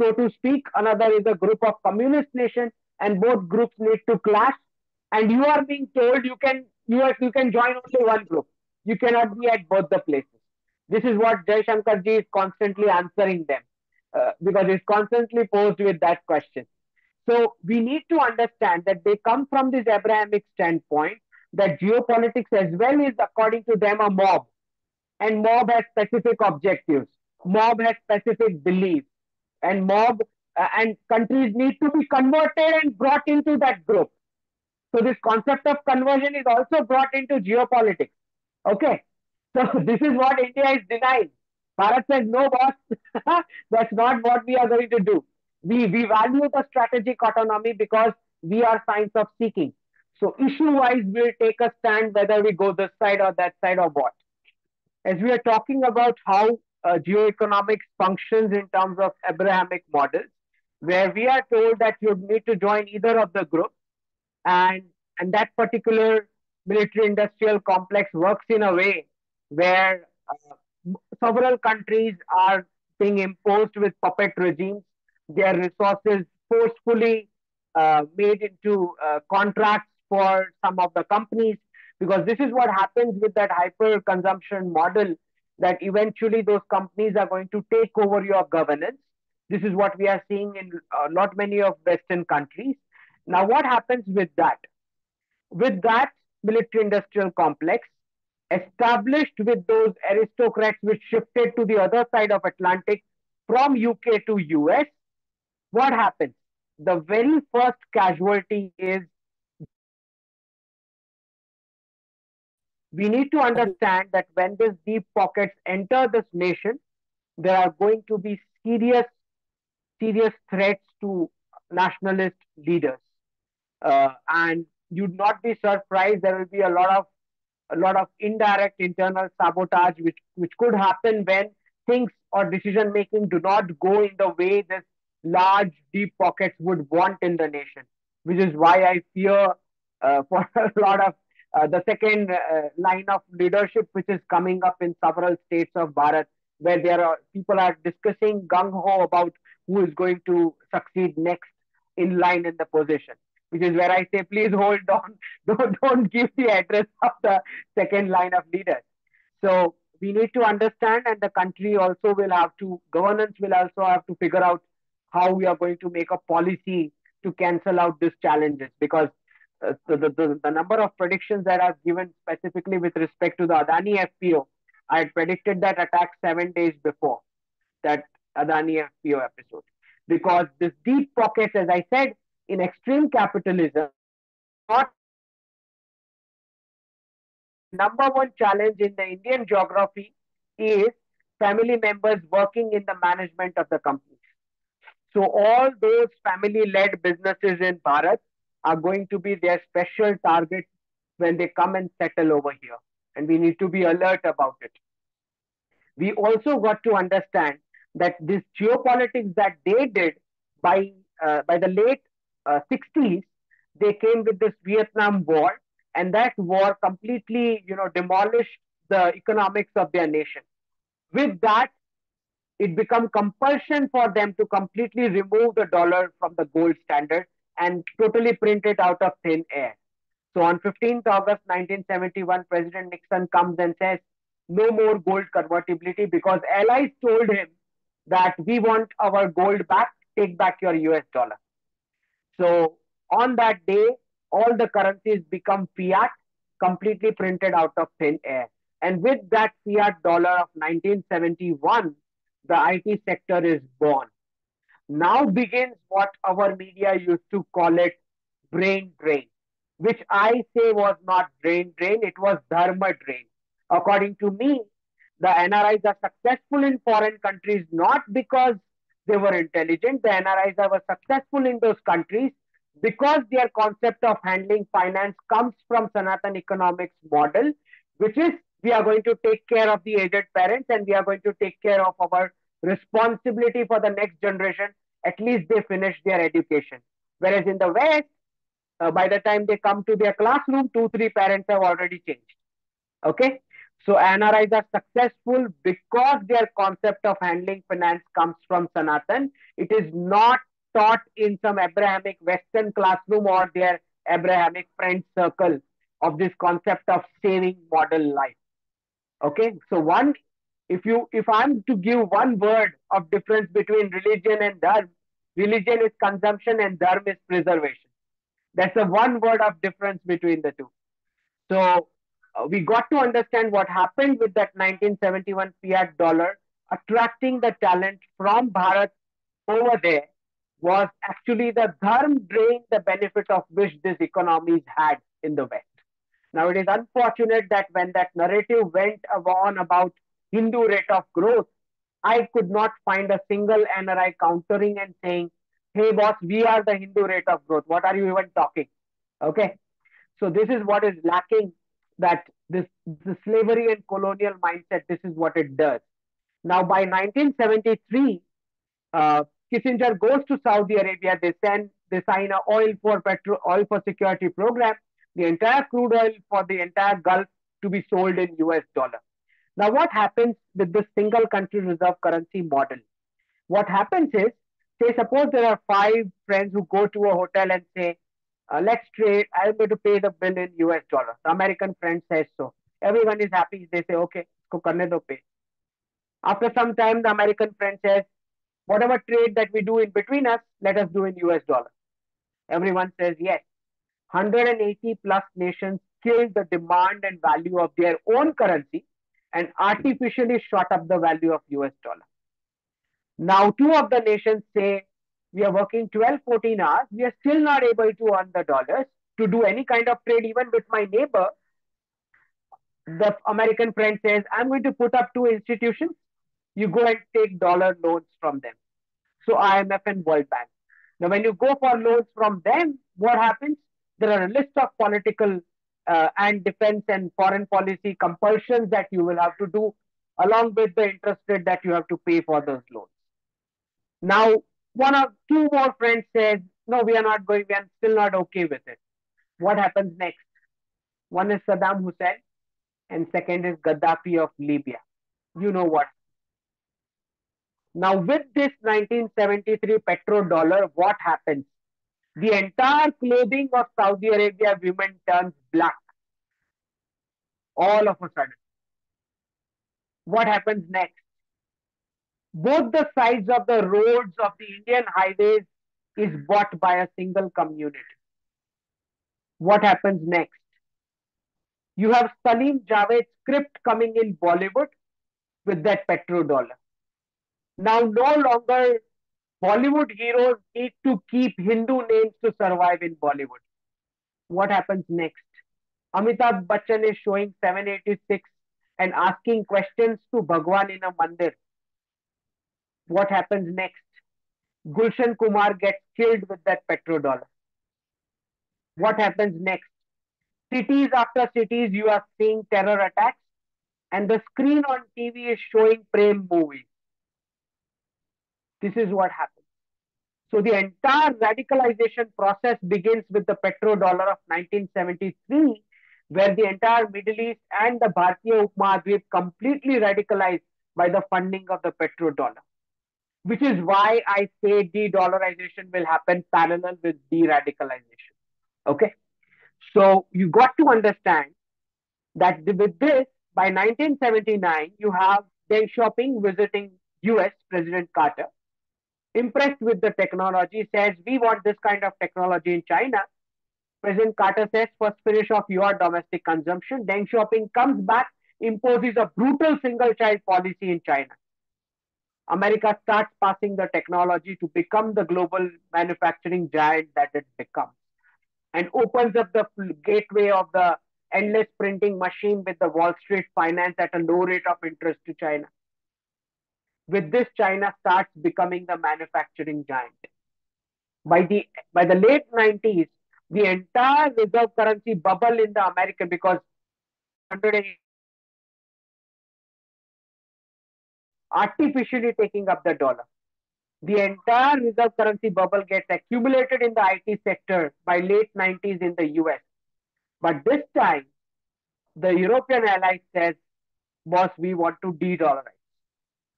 so to speak. Another is a group of communist nations, and both groups need to clash. And you are being told you can you, are, you can join only one group. You cannot be at both the places. This is what Jaishankar ji is constantly answering them uh, because he's constantly posed with that question. So we need to understand that they come from this Abrahamic standpoint that geopolitics as well is according to them a mob and mob has specific objectives. Mob has specific beliefs and mob uh, and countries need to be converted and brought into that group. So this concept of conversion is also brought into geopolitics. Okay. So this is what India is denying. Bharat says, no, boss, that's not what we are going to do. We, we value the strategic autonomy because we are signs of seeking. So issue-wise, we'll take a stand whether we go this side or that side or what. As we are talking about how uh, geoeconomics functions in terms of Abrahamic models, where we are told that you need to join either of the groups, and, and that particular military industrial complex works in a way where uh, several countries are being imposed with puppet regimes, their resources forcefully uh, made into uh, contracts for some of the companies, because this is what happens with that hyper consumption model that eventually those companies are going to take over your governance. This is what we are seeing in uh, not many of Western countries. Now, what happens with that? With that military industrial complex, established with those aristocrats which shifted to the other side of Atlantic from UK to US, what happens? The very first casualty is we need to understand that when these deep pockets enter this nation, there are going to be serious, serious threats to nationalist leaders. Uh, and you'd not be surprised, there will be a lot of a lot of indirect internal sabotage, which, which could happen when things or decision making do not go in the way this large, deep pockets would want in the nation, which is why I fear uh, for a lot of uh, the second uh, line of leadership, which is coming up in several states of Bharat, where there are people are discussing gung ho about who is going to succeed next in line in the position, which is where I say, please hold on, don't, don't give the address of the second line of leaders. So we need to understand, and the country also will have to, governance will also have to figure out how we are going to make a policy to cancel out these challenges because uh, the, the, the number of predictions that I've given specifically with respect to the Adani FPO, I had predicted that attack seven days before that Adani FPO episode. Because this deep pockets, as I said, in extreme capitalism, number one challenge in the Indian geography is family members working in the management of the companies. So all those family-led businesses in Bharat are going to be their special target when they come and settle over here. And we need to be alert about it. We also got to understand that this geopolitics that they did by uh, by the late uh, 60s, they came with this Vietnam War, and that war completely, you know, demolished the economics of their nation. With that, it became compulsion for them to completely remove the dollar from the gold standard and totally print it out of thin air. So on 15th August 1971, President Nixon comes and says, no more gold convertibility because allies told him that we want our gold back, take back your US dollar. So on that day, all the currencies become fiat, completely printed out of thin air. And with that fiat dollar of 1971, the IT sector is born. Now begins what our media used to call it brain drain, which I say was not brain drain, it was dharma drain. According to me, the NRIs are successful in foreign countries not because they were intelligent. The NRIs were successful in those countries because their concept of handling finance comes from Sanatan economics model, which is we are going to take care of the aged parents and we are going to take care of our responsibility for the next generation. At least they finish their education. Whereas in the West, uh, by the time they come to their classroom, two, three parents have already changed. Okay. So NRIs are successful because their concept of handling finance comes from Sanatan. It is not taught in some Abrahamic Western classroom or their Abrahamic friend circle of this concept of saving model life. Okay, so one, if you if I'm to give one word of difference between religion and dharma, religion is consumption and dharma is preservation. That's the one word of difference between the two. So Uh, we got to understand what happened with that 1971 fiat dollar attracting the talent from Bharat over there was actually the dharm drain the benefit of which these economies had in the West. Now it is unfortunate that when that narrative went on about Hindu rate of growth, I could not find a single NRI countering and saying, hey boss, we are the Hindu rate of growth. What are you even talking? Okay. So this is what is lacking that this the slavery and colonial mindset, this is what it does. Now, by 1973, uh, Kissinger goes to Saudi Arabia. They send, they sign a oil for petrol, oil for security program. The entire crude oil for the entire Gulf to be sold in US dollar. Now, what happens with this single country reserve currency model? What happens is, say, suppose there are five friends who go to a hotel and say, uh, let's trade. I'm going to pay the bill in US dollar. The American friend says so. Everyone is happy. They say, okay, go karne do pay. After some time, the American friend says, whatever trade that we do in between us, let us do in US dollar. Everyone says yes. 180 plus nations killed the demand and value of their own currency and artificially shot up the value of US dollar. Now, two of the nations say we are working 12, 14 hours. We are still not able to earn the dollars to do any kind of trade, even with my neighbor. The American friend says, I'm going to put up two institutions. You go and take dollar loans from them. So IMF and World Bank. Now, when you go for loans from them, what happens? There are a list of political uh, and defense and foreign policy compulsions that you will have to do along with the interest rate that you have to pay for those loans. Now, one or two more friends says, no, we are not going, we are still not okay with it. What happens next? One is Saddam Hussein and second is Gaddafi of Libya. You know what? Now, with this 1973 petrodollar, what happens? The entire clothing of Saudi Arabia women turns black. All of a sudden. What happens next? Both the sides of the roads of the Indian highways is bought by a single community. What happens next? You have Salim Javed script coming in Bollywood with that petrodollar. Now, no longer Bollywood heroes need to keep Hindu names to survive in Bollywood. What happens next? Amitabh Bachchan is showing 786 and asking questions to Bhagwan in a mandir. What happens next? Gulshan Kumar gets killed with that petrodollar. What happens next? Cities after cities, you are seeing terror attacks, and the screen on TV is showing Prem movies. This is what happens. So the entire radicalization process begins with the petrodollar of 1973, where the entire Middle East and the Bharatiya Upmahadvip completely radicalized by the funding of the petrodollar. Which is why I say de-dollarization will happen parallel with de-radicalization. Okay. So you got to understand that with this, by 1979, you have Deng Xiaoping visiting US President Carter impressed with the technology, says, we want this kind of technology in China. President Carter says, first finish off your domestic consumption. Deng Xiaoping comes back, imposes a brutal single child policy in China. America starts passing the technology to become the global manufacturing giant that it becomes and opens up the gateway of the endless printing machine with the Wall Street finance at a low rate of interest to China. With this, China starts becoming the manufacturing giant. By the by the late 90s, the entire reserve currency bubble in the American because artificially taking up the dollar. The entire reserve currency bubble gets accumulated in the IT sector by late 90s in the US. But this time, the European allies says, boss, we want to de-dollarize.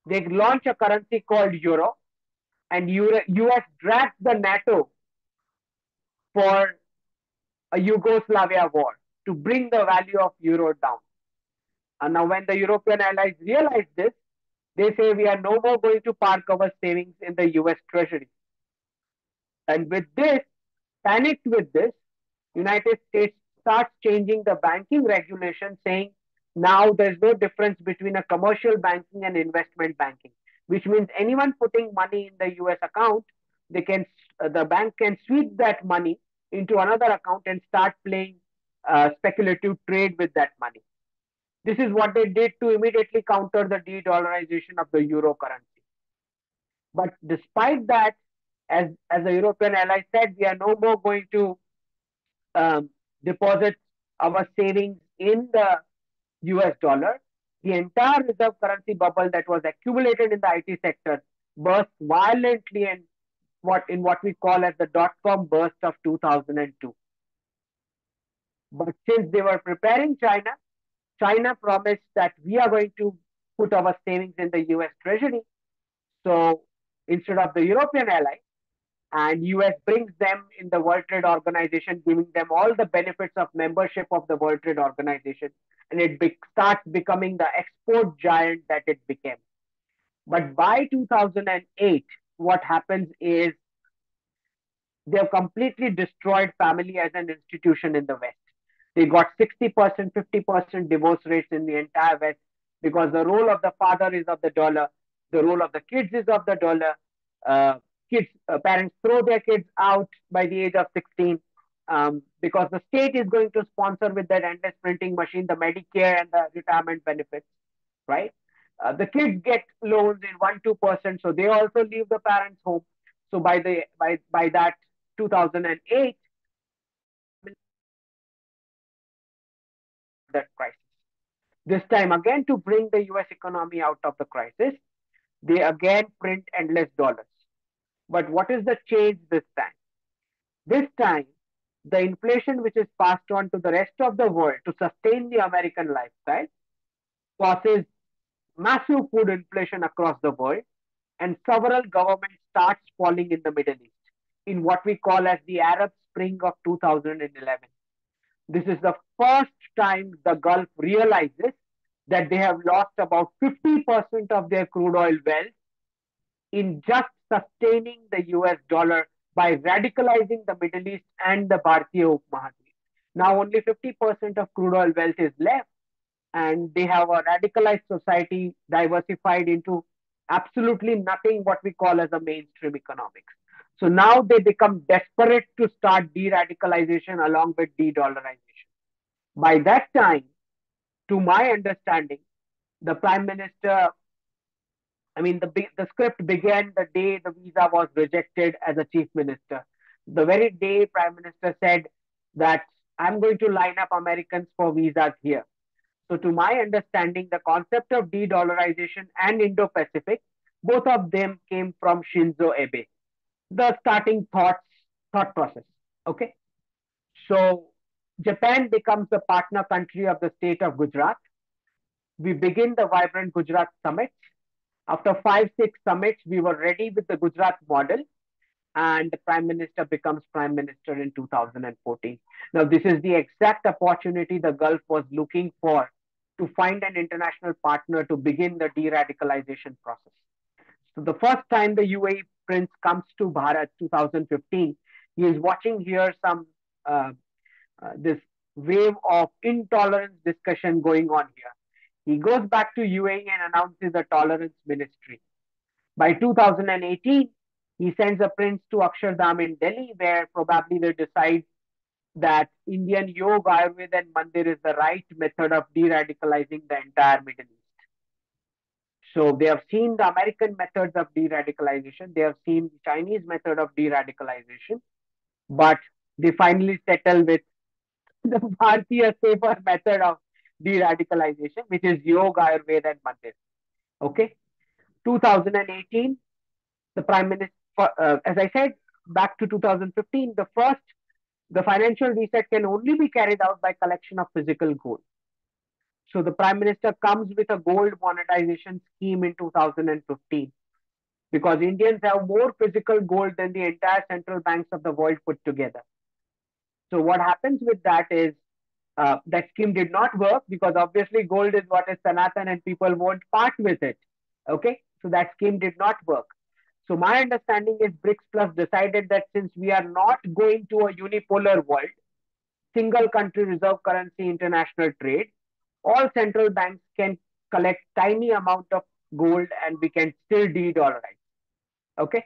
They launch a currency called euro, and US drags the NATO for a Yugoslavia war to bring the value of euro down. And now when the European allies realize this, they say we are no more going to park our savings in the US Treasury. And with this, panicked with this, United States starts changing the banking regulation saying now there's no difference between a commercial banking and investment banking, which means anyone putting money in the US account, they can uh, the bank can sweep that money into another account and start playing uh, speculative trade with that money. This is what they did to immediately counter the de-dollarization of the euro currency. But despite that, as, as the European ally said, we are no more going to um, deposit our savings in the US dollar, the entire reserve currency bubble that was accumulated in the IT sector burst violently in what in what we call as the dot-com burst of 2002. But since they were preparing China, China promised that we are going to put our savings in the US Treasury. So instead of the European ally, and US brings them in the World Trade Organization, giving them all the benefits of membership of the World Trade Organization, and it be starts becoming the export giant that it became. But by 2008, what happens is they've completely destroyed family as an institution in the West. They got 60%, 50% divorce rates in the entire West because the role of the father is of the dollar, the role of the kids is of the dollar. Uh, kids, uh, parents throw their kids out by the age of 16 um, because the state is going to sponsor with that endless printing machine the Medicare and the retirement benefits, right? Uh, the kids get loans in one two percent, so they also leave the parents' home. So by the by by that 2008, that crisis. This time again to bring the U.S. economy out of the crisis, they again print endless dollars. But what is the change this time? This time, the inflation which is passed on to the rest of the world to sustain the American lifestyle causes massive food inflation across the world. and several governments starts falling in the Middle East in what we call as the Arab Spring of 2011. This is the first time the Gulf realizes that they have lost about 50% of their crude oil wealth in just sustaining the US dollar by radicalizing the Middle East and the Bharatiya Upmahadweep. Now only 50% of crude oil wealth is left and they have a radicalized society diversified into absolutely nothing what we call as a mainstream economics. So now they become desperate to start de-radicalization along with de-dollarization. By that time, to my understanding, the prime minister, I mean, the, the script began the day the visa was rejected as a chief minister. The very day prime minister said that I'm going to line up Americans for visas here. So to my understanding, the concept of de-dollarization and Indo-Pacific, both of them came from Shinzo Abe, the starting thoughts, thought process. Okay. So Japan becomes the partner country of the state of Gujarat. We begin the Vibrant Gujarat Summit. After five, six summits, we were ready with the Gujarat model and the prime minister becomes prime minister in 2014. Now, this is the exact opportunity the Gulf was looking for to find an international partner to begin the de-radicalization process. So the first time the UAE prince comes to Bharat 2015, he is watching here some uh, uh, this wave of intolerance discussion going on here. He goes back to UAE and announces a tolerance ministry. By 2018, he sends a prince to Akshardham in Delhi, where probably they decide that Indian yoga, Ayurveda, and Mandir is the right method of de radicalizing the entire Middle East. So they have seen the American methods of de radicalization, they have seen the Chinese method of de radicalization, but they finally settle with the Bharatiya safer method of de radicalization, which is yoga, Ayurveda, and Mandir. Okay. 2018, the Prime Minister, uh, as I said, back to 2015, the first the financial reset can only be carried out by collection of physical gold. So the Prime Minister comes with a gold monetization scheme in 2015 because Indians have more physical gold than the entire central banks of the world put together. So what happens with that is uh, that scheme did not work because obviously gold is what is Sanatan and people won't part with it. Okay, so that scheme did not work. So my understanding is BRICS Plus decided that since we are not going to a unipolar world, single country reserve currency international trade, all central banks can collect tiny amount of gold and we can still de-dollarize. Okay.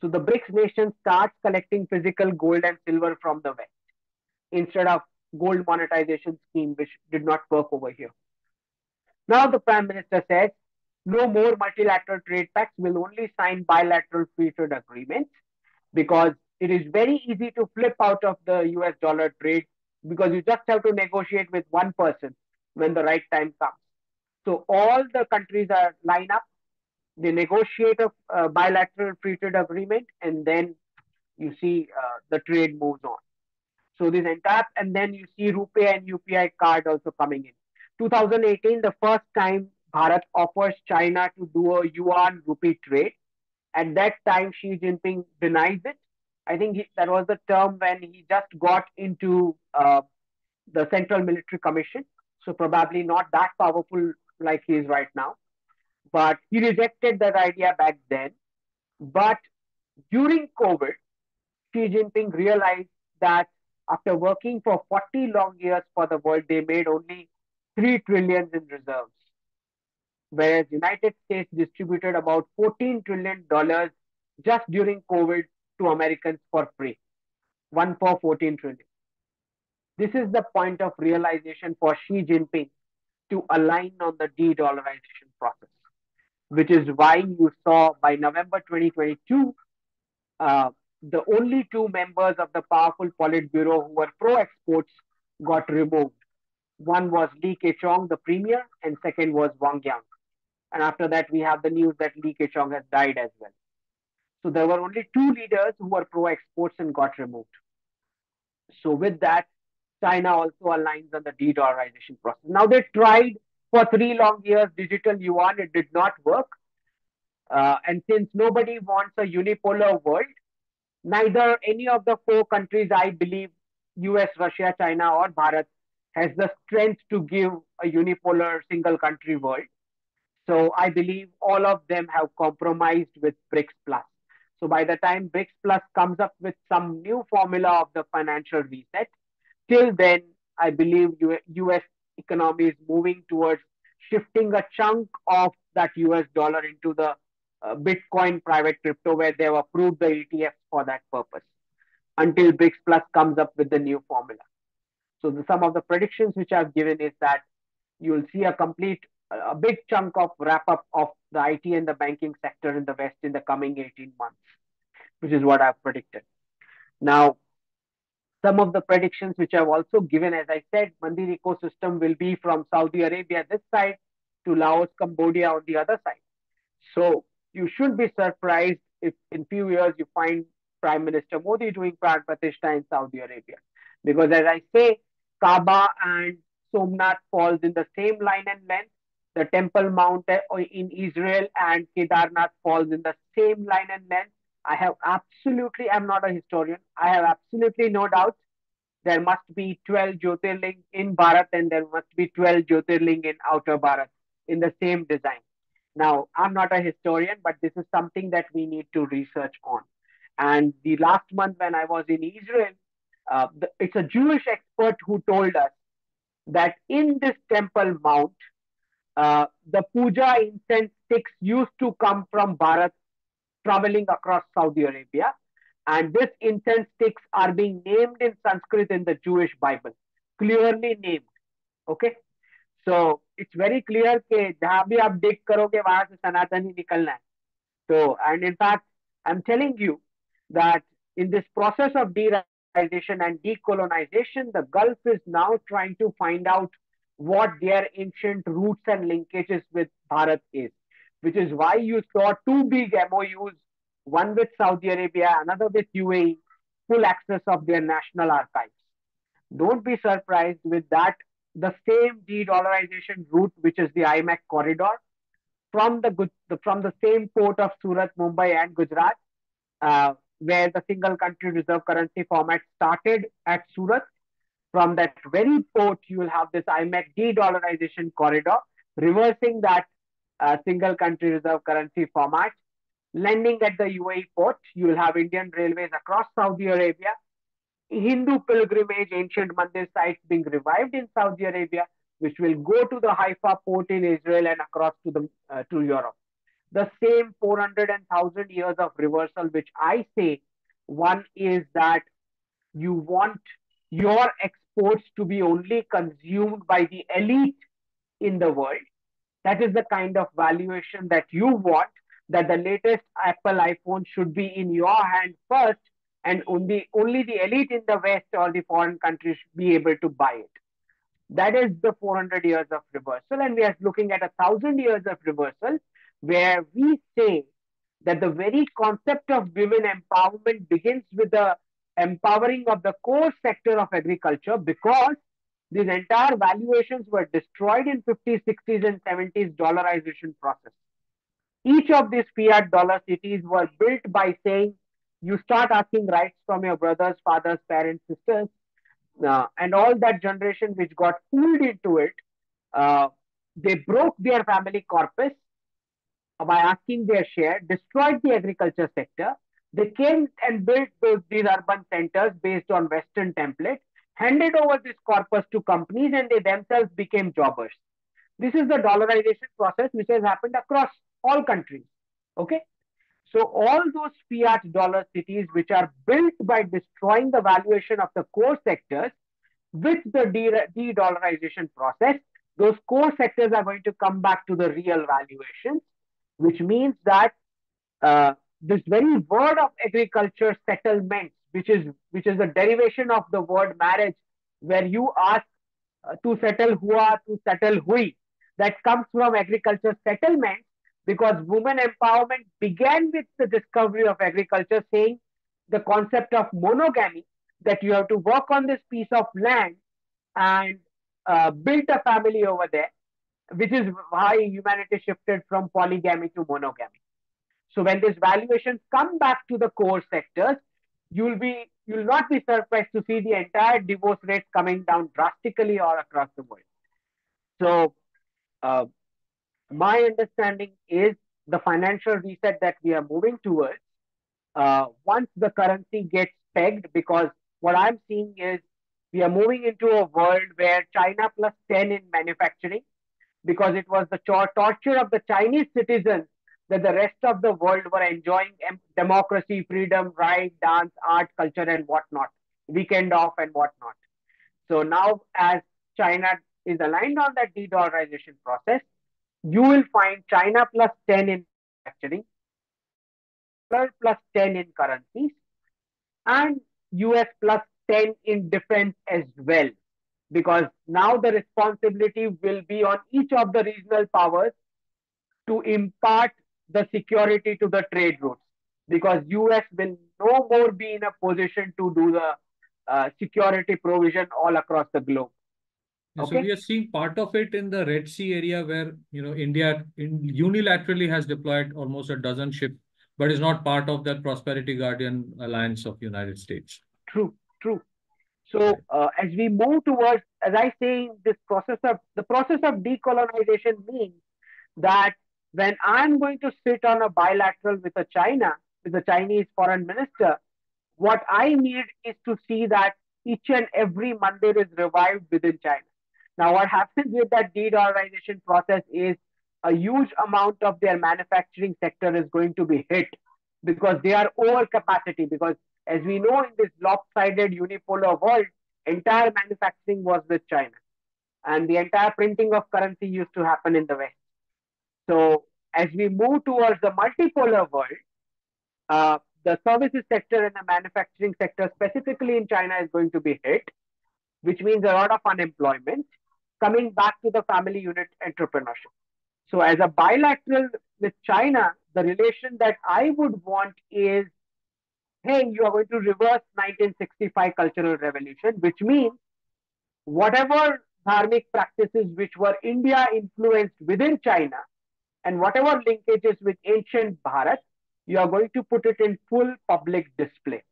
So the BRICS nation starts collecting physical gold and silver from the West instead of gold monetization scheme, which did not work over here. Now the Prime Minister says no more multilateral trade pacts will only sign bilateral free trade agreements because it is very easy to flip out of the US dollar trade because you just have to negotiate with one person when the right time comes. So all the countries are line up, they negotiate a, a bilateral free trade agreement, and then you see uh, the trade moves on. So this entire, and then you see Rupee and UPI card also coming in. 2018, the first time Bharat offers China to do a yuan rupee trade. At that time, Xi Jinping denies it. I think he, that was the term when he just got into uh, the Central Military Commission. So probably not that powerful like he is right now. But he rejected that idea back then. But during COVID, Xi Jinping realized that after working for 40 long years for the world, they made only 3 trillion in reserves whereas United States distributed about 14 trillion dollars just during COVID to Americans for free. One for 14 trillion. This is the point of realization for Xi Jinping to align on the de-dollarization process, which is why you saw by November 2022, uh, the only two members of the powerful Politburo who were pro-exports got removed. One was Li Keqiang, the premier, and second was Wang Yang. And after that, we have the news that Li Keqiang has died as well. So there were only two leaders who were pro-exports and got removed. So with that, China also aligns on the de-dollarization process. Now they tried for three long years digital yuan, it did not work. Uh, and since nobody wants a unipolar world, neither any of the four countries, I believe, US, Russia, China, or Bharat, has the strength to give a unipolar single country world. So I believe all of them have compromised with BRICS Plus. So by the time BRICS Plus comes up with some new formula of the financial reset, till then, I believe US economy is moving towards shifting a chunk of that US dollar into the uh, Bitcoin private crypto where they have approved the ETFs for that purpose until BRICS Plus comes up with the new formula. So the, some of the predictions which I've given is that you'll see a complete, a big chunk of wrap up of the IT and the banking sector in the West in the coming 18 months, which is what I've predicted. Now, some of the predictions which I've also given, as I said, Mandir ecosystem will be from Saudi Arabia this side to Laos, Cambodia on the other side. So you should be surprised if in few years you find Prime Minister Modi doing Pran Pratishtha in Saudi Arabia. Because as I say, Kaaba and Somnath falls in the same line and length. The Temple Mount uh, in Israel and Kedarnath falls in the same line and length. I have absolutely, I'm not a historian. I have absolutely no doubt there must be 12 Jyotirling in Bharat and there must be 12 Jyotirling in Outer Bharat in the same design. Now, I'm not a historian, but this is something that we need to research on. And the last month when I was in Israel, uh, the, it's a Jewish expert who told us that in this temple mount, uh, the puja incense sticks used to come from Bharat traveling across Saudi Arabia. And this incense sticks are being named in Sanskrit in the Jewish Bible, clearly named. Okay. So it's very clear कि जहां भी आप dig करोगे वहां से सनातन ही निकलना है So, and in fact, I'm telling you that in this process of deradicalization and decolonization, the Gulf is now trying to find out what their ancient roots and linkages with Bharat is, which is why you saw two big MOUs, one with Saudi Arabia, another with UAE, full access of their national archives. Don't be surprised with that the same de-dollarization route, which is the IMEC corridor, from the from the same port of Surat, Mumbai, and Gujarat, uh, where the single country reserve currency format started at Surat. From that very port, you will have this IMEC de-dollarization corridor, reversing that uh, single country reserve currency format. Landing at the UAE port, you will have Indian railways across Saudi Arabia, Hindu pilgrimage ancient mandir sites being revived in Saudi Arabia, which will go to the Haifa port in Israel and across to the uh, to Europe. The same 400 and 1000 years of reversal, which I say, one is that you want your exports to be only consumed by the elite in the world. That is the kind of valuation that you want, that the latest Apple iPhone should be in your hand first and only, only the elite in the West or the foreign countries be able to buy it. That is the 400 years of reversal. And we are looking at a thousand years of reversal where we say that the very concept of women empowerment begins with the empowering of the core sector of agriculture because these entire valuations were destroyed in 50s, 60s, and 70s dollarization process. Each of these fiat dollar cities were built by saying you start asking rights from your brothers, fathers, parents, sisters, uh, and all that generation which got pulled into it, uh, they broke their family corpus by asking their share, destroyed the agriculture sector. They came and built those, these urban centers based on Western template, handed over this corpus to companies, and they themselves became jobbers. This is the dollarization process which has happened across all countries. Okay. So all those fiat dollar cities which are built by destroying the valuation of the core sectors with the de-dollarization process, those core sectors are going to come back to the real valuations, which means that uh, this very word of agriculture settlement, which is which is the derivation of the word marriage, where you ask uh, to settle hua to settle hui, that comes from agriculture settlement because women empowerment began with the discovery of agriculture, saying the concept of monogamy that you have to work on this piece of land and uh, build a family over there, which is why humanity shifted from polygamy to monogamy. So when these valuations come back to the core sectors, you'll be you'll not be surprised to see the entire divorce rate coming down drastically all across the world. So uh, my understanding is the financial reset that we are moving towards, uh, once the currency gets pegged, because what I'm seeing is we are moving into a world where China plus 10 in manufacturing, because it was the torture of the Chinese citizens that the rest of the world were enjoying democracy, freedom, right, dance, art, culture, and whatnot, weekend off and whatnot. So now, as China is aligned on that de-dollarization process, you will find China plus 10 in manufacturing, plus 10 in currencies, and US plus 10 in defense as well. Because now the responsibility will be on each of the regional powers to impart the security to the trade routes. Because US will no more be in a position to do the uh, security provision all across the globe. Okay. So we are seeing part of it in the Red Sea area where, you know, India in, unilaterally has deployed almost a dozen ships, but is not part of that Prosperity Guardian alliance of United States. True, true. So uh, as we move towards, as I say, this process of the process of decolonization means that when I'm going to sit on a bilateral with a China, with the Chinese foreign minister, what I need is to see that each and every mandir is revived within China. Now, what happens with that de-dollarization process is a huge amount of their manufacturing sector is going to be hit because they are over capacity. Because as we know in this lopsided unipolar world, entire manufacturing was with China. And the entire printing of currency used to happen in the West. So as we move towards the multipolar world, uh, the services sector and the manufacturing sector, specifically in China, is going to be hit, which means a lot of unemployment coming back to the family unit entrepreneurship. So, as a bilateral with China, the relation that I would want is hey, you are going to reverse 1965 cultural revolution, which means whatever dharmic practices which were India influenced within China and whatever linkages with ancient Bharat, you are going to put it in full public display.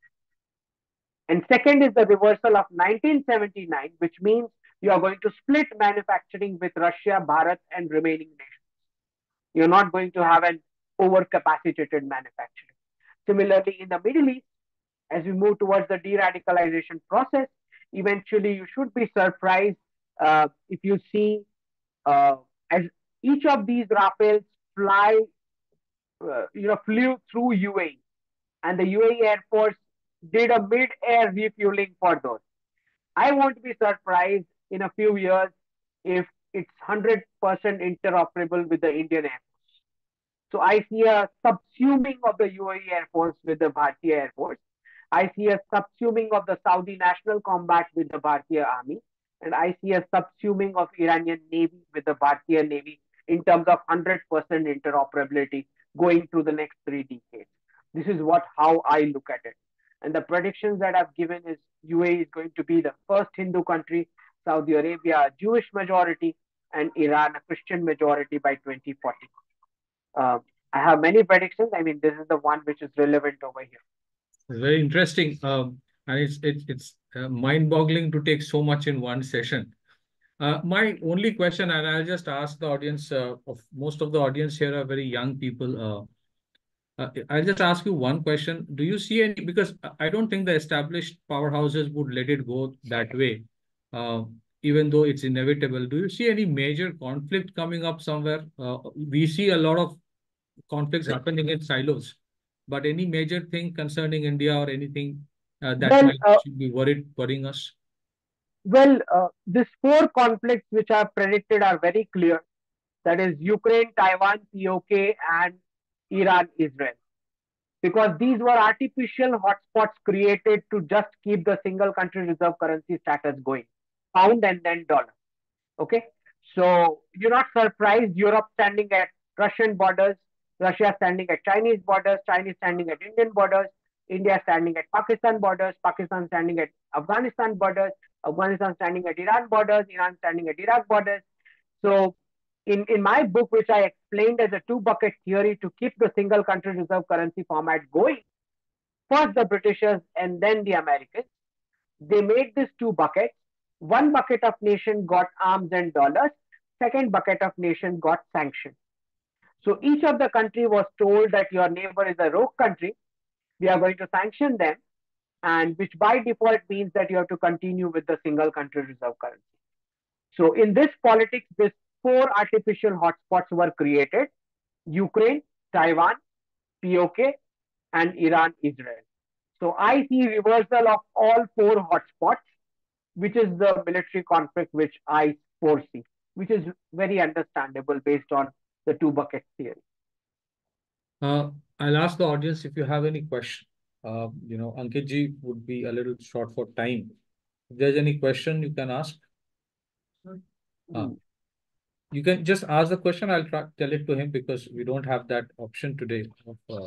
And second is the reversal of 1979, which means you are going to split manufacturing with Russia, Bharat, and remaining nations. You're not going to have an overcapacitated manufacturing. Similarly, in the Middle East, as we move towards the de-radicalization process, eventually you should be surprised uh, if you see uh, as each of these Rafales fly, uh, you know, flew through UAE, and the UAE Air Force did a mid-air refueling for those. I won't be surprised in a few years if it's 100% interoperable with the Indian Air Force. So I see a subsuming of the UAE Air Force with the Bharatiya Air Force. I see a subsuming of the Saudi National Combat with the Bharatiya Army. And I see a subsuming of Iranian Navy with the Bharatiya Navy in terms of 100% interoperability going through the next three decades. This is what how I look at it. And the predictions that I've given is UAE is going to be the first Hindu country Saudi Arabia, Jewish majority, and Iran, a Christian majority by 2040. Uh, I have many predictions. I mean, this is the one which is relevant over here. Very interesting. Um, and it's, it's, it's uh, mind-boggling to take so much in one session. Uh, my only question, and I'll just ask the audience, uh, of most of the audience here are very young people. Uh, uh, I'll just ask you one question. Do you see any, because I don't think the established powerhouses would let it go that way uh, even though it's inevitable. Do you see any major conflict coming up somewhere? Uh, we see a lot of conflicts happening in silos, but any major thing concerning India or anything uh, that well, might uh, be worried, worrying us? Well, uh, these four conflicts which are predicted are very clear. That is Ukraine, Taiwan, POK, and Iran, Israel. Because these were artificial hotspots created to just keep the single country reserve currency status going pound and then dollar. Okay. So you're not surprised Europe standing at Russian borders, Russia standing at Chinese borders, Chinese standing at Indian borders, India standing at Pakistan borders, Pakistan standing at Afghanistan borders, Afghanistan standing at Iran borders, Iran standing at Iraq borders. So in, in my book, which I explained as a two bucket theory to keep the single country reserve currency format going, first the Britishers and then the Americans, they made these two buckets. One bucket of nation got arms and dollars, second bucket of nation got sanctions. So each of the country was told that your neighbor is a rogue country. We are going to sanction them, and which by default means that you have to continue with the single country reserve currency. So in this politics, this four artificial hotspots were created Ukraine, Taiwan, POK, and Iran, Israel. So I see reversal of all four hotspots, which is the military conflict which I foresee, which is very understandable based on the two bucket theory. Uh, I'll ask the audience if you have any question. Uh, you know, Ankit ji would be a little short for time. If there's any question, you can ask. Uh, you can just ask the question. I'll try, tell it to him because we don't have that option today. Of, uh,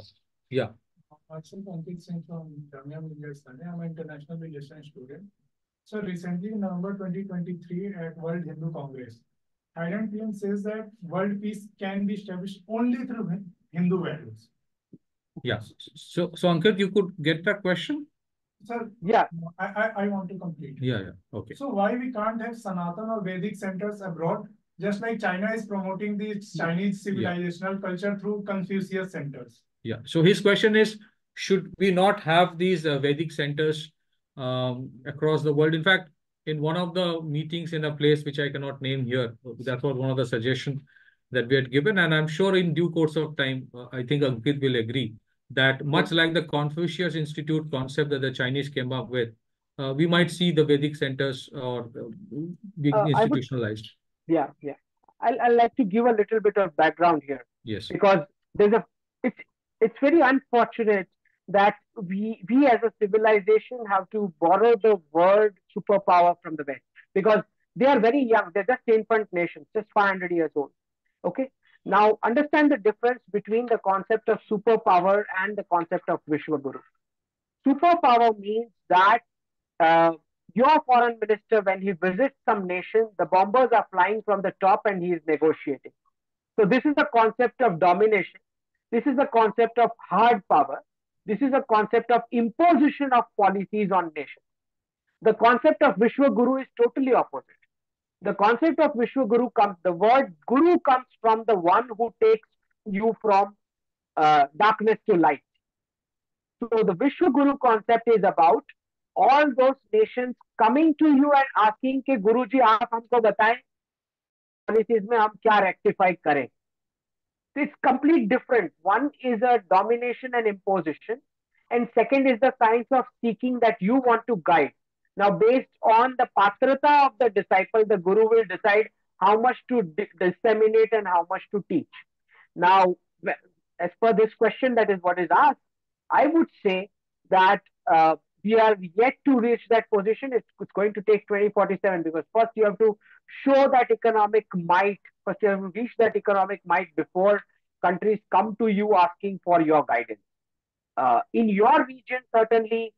yeah. Myself, Ankit Singh from Jamia Millia I'm an international relations student. So recently, in November 2023, at World Hindu Congress, Hyland Film says that world peace can be established only through Hindu values. Yes. So, so Ankit, you could get that question? Sir, yeah, I, I, I want to complete. Yeah, yeah. Okay. So why we can't have Sanatan or Vedic centers abroad just like China is promoting the Chinese civilizational yeah. culture through Confucius centers. Yeah. So his question is, should we not have these uh, Vedic centers um, across the world? In fact, in one of the meetings in a place which I cannot name here, that was one of the suggestions that we had given. And I'm sure in due course of time, uh, I think Ankit will agree that much like the Confucius Institute concept that the Chinese came up with, uh, we might see the Vedic centers or uh, being uh, institutionalized. Yeah, yeah. I'll, I'll like to give a little bit of background here. Yes. Because there's a it's it's very unfortunate that we we as a civilization have to borrow the word superpower from the West because they are very young. They're just infant nations, just 500 years old. Okay. Now understand the difference between the concept of superpower and the concept of Vishwaguru. Superpower means that uh, your foreign minister, when he visits some nation, the bombers are flying from the top and he is negotiating. So this is the concept of domination. This is the concept of hard power. This is a concept of imposition of policies on nations. The concept of Vishwaguru is totally opposite. The concept of Vishwaguru comes, the word guru comes from the one who takes you from uh, darkness to light. So the Vishwaguru concept is about all those nations coming to you and asking कि गुरुजी आप हमको बताएं policies में हम क्या rectify करें it's complete different. One is a domination and imposition and second is the science of seeking that you want to guide. Now based on the patrata of the disciple the guru will decide how much to disseminate and how much to teach. Now as per this question that is what is asked i would say that uh, we are yet to reach that position. It's, it's going to take 2047 because first you have to show that economic might, first you have to reach that economic might before countries come to you asking for your guidance. Uh, in your region, certainly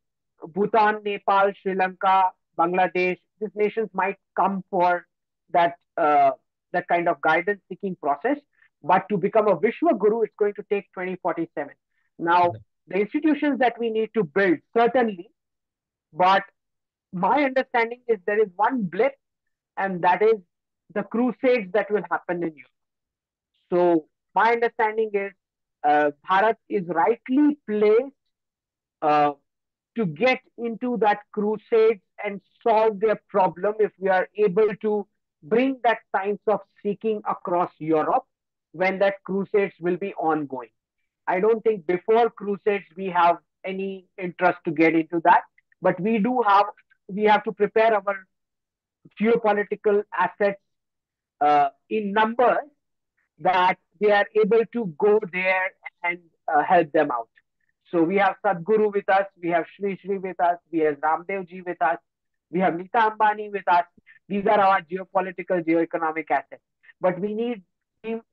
Bhutan, Nepal, Sri Lanka, Bangladesh, these nations might come for that uh, that kind of guidance seeking process. But to become a Vishwa Guru, it's going to take 2047. Now, the institutions that we need to build, certainly, but my understanding is there is one blip, and that is the crusades that will happen in Europe. So my understanding is uh, Bharat is rightly placed uh, to get into that crusade and solve their problem if we are able to bring that science of seeking across Europe when that crusades will be ongoing. I don't think before crusades we have any interest to get into that but we do have we have to prepare our geopolitical assets uh, in numbers that they are able to go there and uh, help them out. So we have Sadhguru with us, we have Sri Sri with us, we have Ramdev ji with us, we have Nita Ambani with us. These are our geopolitical, geoeconomic assets. But we need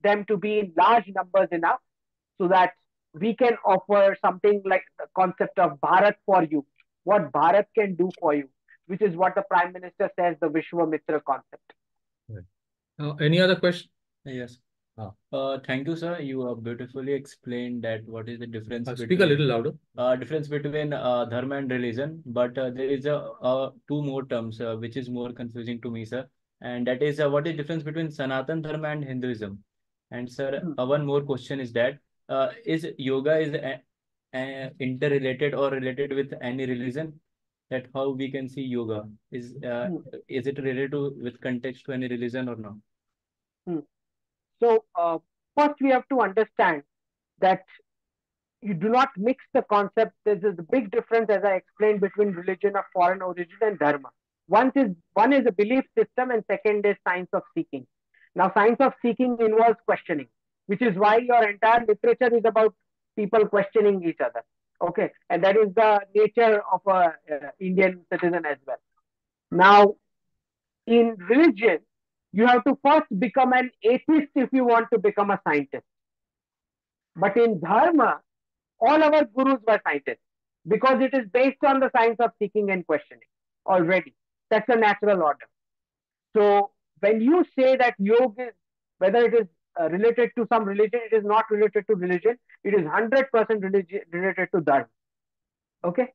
them to be in large numbers enough so that we can offer something like the concept of Bharat for you, what Bharat can do for you, which is what the Prime Minister says, the Vishwamitra concept. Uh, any other question? Yes. Ah. Uh, thank you, sir. You have beautifully explained that what is the difference Uh, Speak between a little louder. uh, difference between uh, dharma and religion, but uh, there is a uh, two more terms uh, which is more confusing to me, sir. And that is uh, what is difference between Sanatan Dharma and Hinduism? And sir, Hmm. uh, one more question is that uh, is yoga is uh, uh, interrelated or related with any religion? That how we can see yoga is uh, Hmm. is it related to with context to any religion or no? So uh, first we have to understand that you do not mix the concept. There's a big difference, as I explained, between religion of foreign origin and dharma. One is one is a belief system, and second is science of seeking. Now, science of seeking involves questioning, which is why your entire literature is about people questioning each other. Okay, and that is the nature of a uh, Indian citizen as well. Now, in religion, you have to first become an atheist if you want to become a scientist. But in dharma, all our gurus were scientists because it is based on the science of seeking and questioning already. That's a natural order. So when you say that yoga, whether it is uh, related to some religion, it is not related to religion. It is 100% religi- related to dharma. Okay?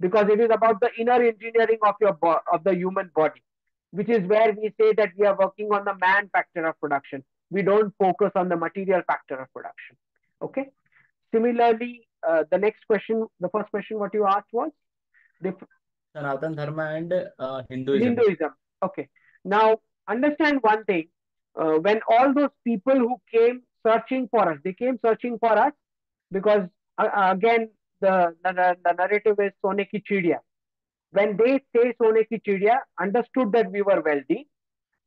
Because it is about the inner engineering of your of the human body, which is where we say that we are working on the man factor of production. We don't focus on the material factor of production. Okay? Similarly, uh, the next question, the first question what you asked was dif- Sanatan Dharma and uh, Hinduism. Hinduism. Okay. Now, understand one thing. Uh, when all those people who came searching for us, they came searching for us because, uh, again, the, the, the narrative is Sone ki chidiya. When they say Sone ki chidiya, understood that we were wealthy,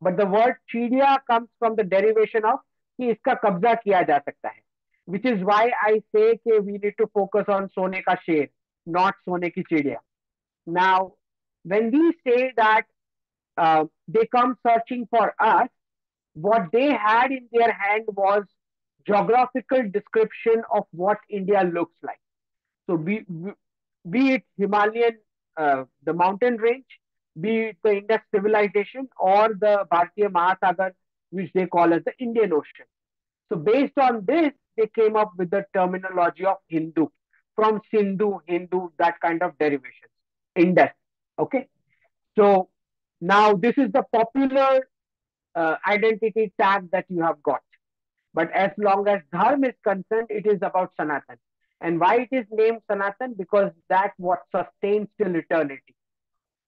but the word chidiya comes from the derivation of कि इसका कब्जा किया जा सकता है which is why I say कि we need to focus on सोने का शेर, not सोने की चिड़िया. Now, when we say that uh, they come searching for us, what they had in their hand was geographical description of what India looks like. So be, be it Himalayan, uh, the mountain range, be it the Indus civilization or the Bharatiya Mahasagar, which they call as the Indian Ocean. So based on this, they came up with the terminology of Hindu from Sindhu, Hindu, that kind of derivations. Indus. Okay. So now this is the popular uh, identity tag that you have got. But as long as Dharma is concerned, it is about Sanatan. And why it is named Sanatan? Because that what sustains till eternity.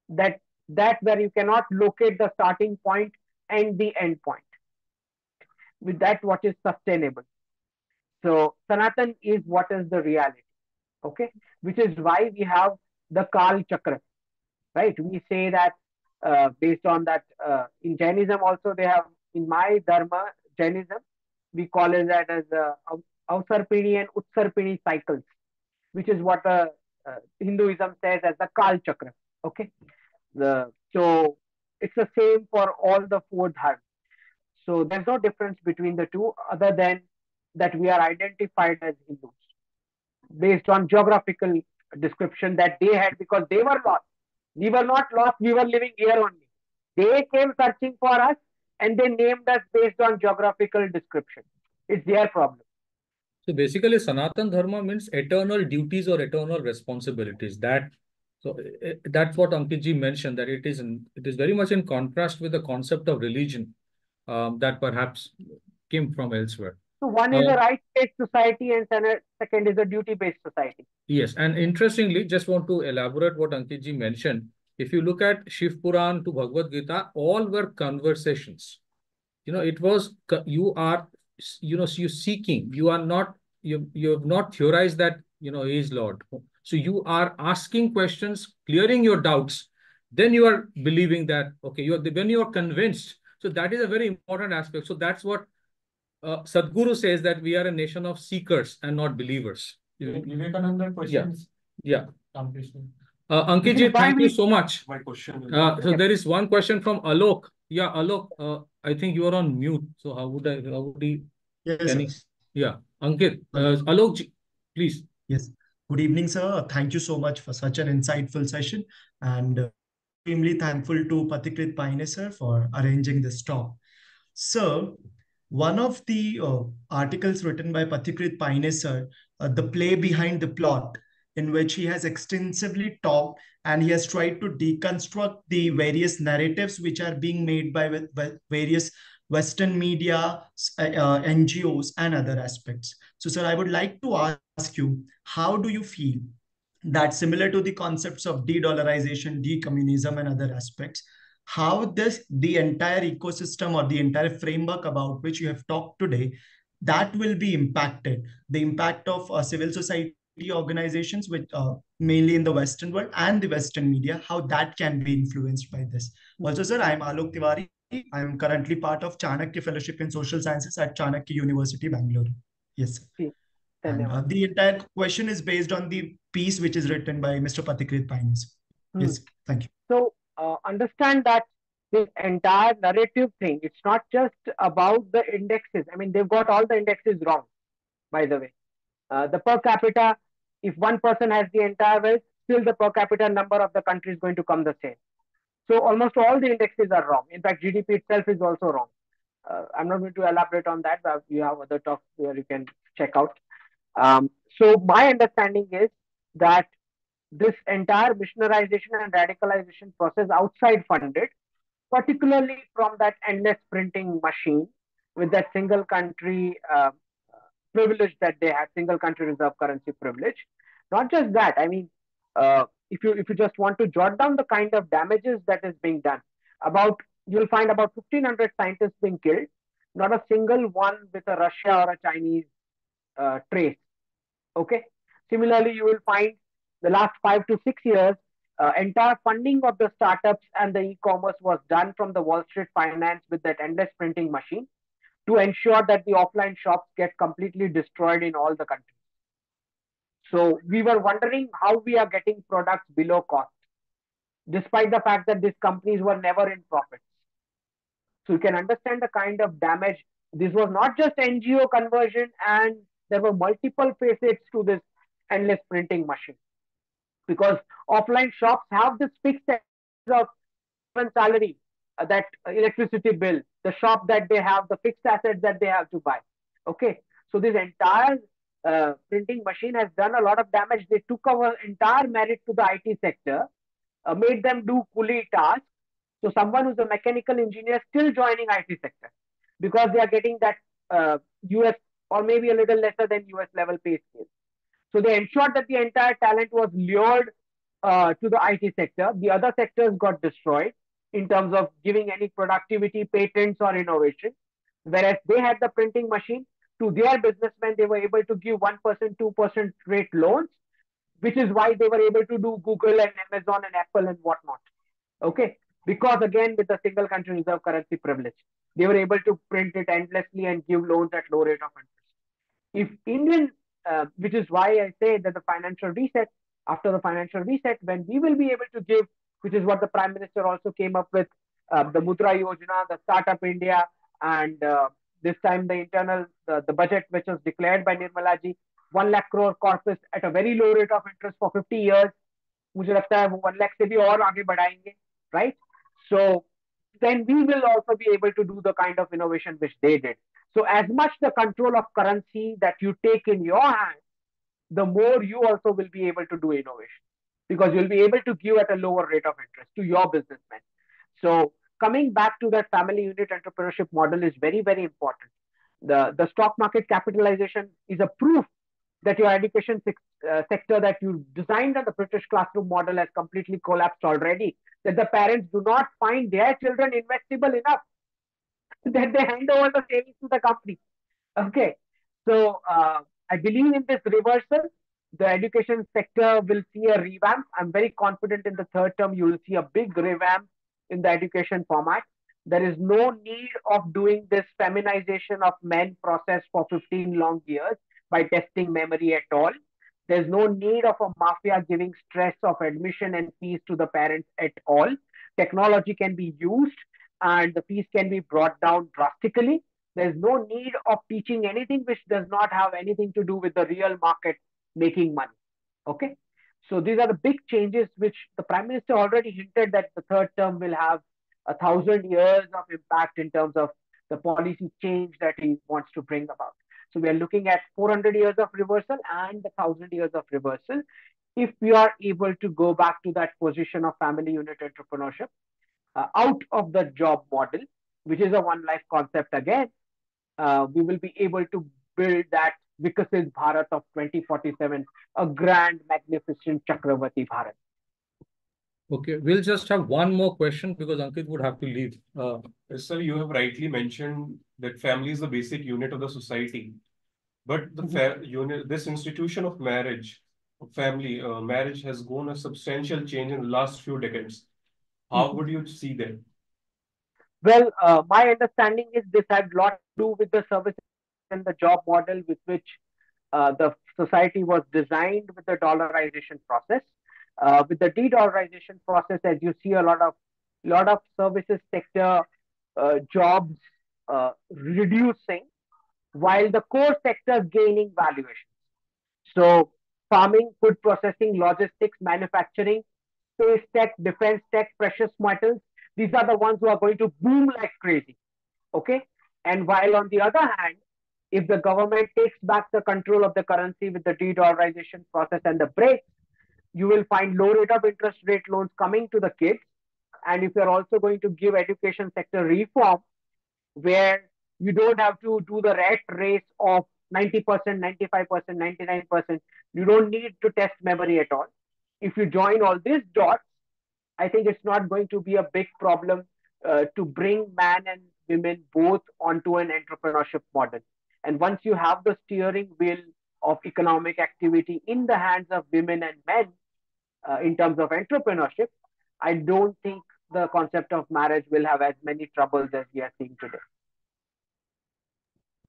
That that where you cannot locate the starting point and the end point. With that, what is sustainable. So Sanatan is what is the reality. Okay, which is why we have the Kal Chakra. Right? We say that uh, based on that uh, in Jainism also they have in my Dharma Jainism we call it that as uh, Avsarpini and Utsarpini cycles, which is what uh, uh, Hinduism says as the Kal Chakra. Okay, the so it's the same for all the four dharmas. So there's no difference between the two other than that we are identified as Hindus based on geographical description that they had because they were lost. We were not lost, we were living here only. They came searching for us and they named us based on geographical description. It's their problem. So basically, Sanatan Dharma means eternal duties or eternal responsibilities. That so eh, that's what Ankitji mentioned that it is in, it is very much in contrast with the concept of religion um, that perhaps came from elsewhere. So one is Uh, a right-based society and second is a duty-based society. Yes, and interestingly, just want to elaborate what Ankitji mentioned. If you look at Shiv Puran to Bhagavad Gita, all were conversations. You know, it was you are you know you're seeking. You are not you you have not theorized that you know he is Lord. So you are asking questions, clearing your doubts. Then you are believing that okay, you are when you are convinced. So that is a very important aspect. So that's what uh, Sadhguru says that we are a nation of seekers and not believers. Vivekananda questions. Yeah. Completion. Uh, Ankit ji, is why thank you so much. My question. Uh, so there is one question from Alok. Yeah, Alok, uh, I think you are on mute. So how would I, how would he, Yes, can he- yeah, Ankit, uh, Alok please. Yes. Good evening, sir. Thank you so much for such an insightful session and uh, extremely thankful to Pathikrit Payne, sir, for arranging this talk. Sir, one of the uh, articles written by Pathikrit Payne sir, uh, The Play Behind the Plot, in which he has extensively talked and he has tried to deconstruct the various narratives which are being made by, various Western media, uh, uh NGOs, and other aspects. So, sir, I would like to ask you, how do you feel that similar to the concepts of de-dollarization, de communism, and other aspects, how this the entire ecosystem or the entire framework about which you have talked today, that will be impacted. The impact of uh, civil society organizations, which uh, mainly in the Western world and the Western media, how that can be influenced by this. Also, sir, I am Alok Tiwari. I am currently part of Chanakya Fellowship in Social Sciences at Chanakya University, Bangalore. Yes, sir. And, uh, the entire question is based on the piece which is written by Mr. Pathikrit Payne's. Hmm. Yes, thank you. So uh, understand that this entire narrative thing, it's not just about the indexes. I mean, they've got all the indexes wrong, by the way. Uh, the per capita, if one person has the entire wealth, still the per capita number of the country is going to come the same. So almost all the indexes are wrong. In fact, GDP itself is also wrong. Uh, I'm not going to elaborate on that, but you have other talks where you can check out. Um, so my understanding is that this entire missionarization and radicalization process outside funded, particularly from that endless printing machine with that single country uh, privilege that they had, single country reserve currency privilege. Not just that, I mean, uh, if you if you just want to jot down the kind of damages that is being done, about you'll find about 1,500 scientists being killed, not a single one with a Russia or a Chinese uh, trace Okay. Similarly, you will find the last five to six years, uh, entire funding of the startups and the e-commerce was done from the Wall Street finance with that endless printing machine to ensure that the offline shops get completely destroyed in all the countries. So we were wondering how we are getting products below cost, despite the fact that these companies were never in profits. So you can understand the kind of damage. This was not just NGO conversion and there were multiple facets to this endless printing machine because offline shops have this fixed of salary that electricity bill the shop that they have the fixed assets that they have to buy. Okay? So this entire uh, printing machine has done a lot of damage. They took our entire merit to the it sector uh, made them do coolie tasks. So someone who's a mechanical engineer still joining it sector because they are getting that uh, us or maybe a little lesser than US level pay scale. So they ensured that the entire talent was lured uh, to the IT sector. The other sectors got destroyed in terms of giving any productivity, patents, or innovation. Whereas they had the printing machine to their businessmen, they were able to give 1%, 2% rate loans, which is why they were able to do Google and Amazon and Apple and whatnot. Okay. Because again, with the single country reserve currency privilege, they were able to print it endlessly and give loans at low rate of interest if Indian, uh, which is why I say that the financial reset, after the financial reset, when we will be able to give, which is what the Prime Minister also came up with, uh, the Mudra Yojana, the Startup India, and uh, this time the internal, the, the budget which was declared by Nirmala ji, 1 lakh crore corpus at a very low rate of interest for 50 years. मुझे लगता है वो 1 lakh से भी और आगे बढ़ाएंगे, right? So then we will also be able to do the kind of innovation which they did. So as much the control of currency that you take in your hand, the more you also will be able to do innovation because you'll be able to give at a lower rate of interest to your businessmen. So coming back to that family unit entrepreneurship model is very, very important. The, the stock market capitalization is a proof that your education uh, sector that you designed on the British classroom model has completely collapsed already. That the parents do not find their children investable enough that they hand over the savings to the company. Okay. So uh, I believe in this reversal. The education sector will see a revamp. I'm very confident in the third term, you will see a big revamp in the education format. There is no need of doing this feminization of men process for 15 long years by testing memory at all. There's no need of a mafia giving stress of admission and fees to the parents at all. Technology can be used and the fees can be brought down drastically. There's no need of teaching anything which does not have anything to do with the real market making money. Okay. So these are the big changes which the Prime Minister already hinted that the third term will have a thousand years of impact in terms of the policy change that he wants to bring about. So we are looking at 400 years of reversal and the 1000 years of reversal. If we are able to go back to that position of family unit entrepreneurship uh, out of the job model, which is a one life concept again, uh, we will be able to build that Vikasit Bharat of 2047, a grand, magnificent Chakravarti Bharat. Okay, we'll just have one more question because Ankit would have to leave. Uh, Sir, you have rightly mentioned that family is the basic unit of the society. But the fa unit, this institution of marriage, of family, uh, marriage has gone a substantial change in the last few decades. How would you see that? Well, uh, my understanding is this had a lot to do with the services and the job model with which uh, the society was designed with the dollarization process. Uh, with the de-dollarization process, as you see a lot of lot of services sector uh, jobs uh, reducing, while the core sector gaining valuations. So, farming, food processing, logistics, manufacturing, space tech, defense tech, precious metals, these are the ones who are going to boom like crazy. Okay. And while on the other hand, if the government takes back the control of the currency with the de-dollarization process and the brakes, you will find low rate of interest rate loans coming to the kids. And if you're also going to give education sector reform, where you don't have to do the rat race of 90%, 95%, 99%, you don't need to test memory at all. If you join all these dots, I think it's not going to be a big problem uh, to bring man and women both onto an entrepreneurship model. And once you have the steering wheel of economic activity in the hands of women and men uh, in terms of entrepreneurship, I don't think the concept of marriage will have as many troubles as we are seeing today.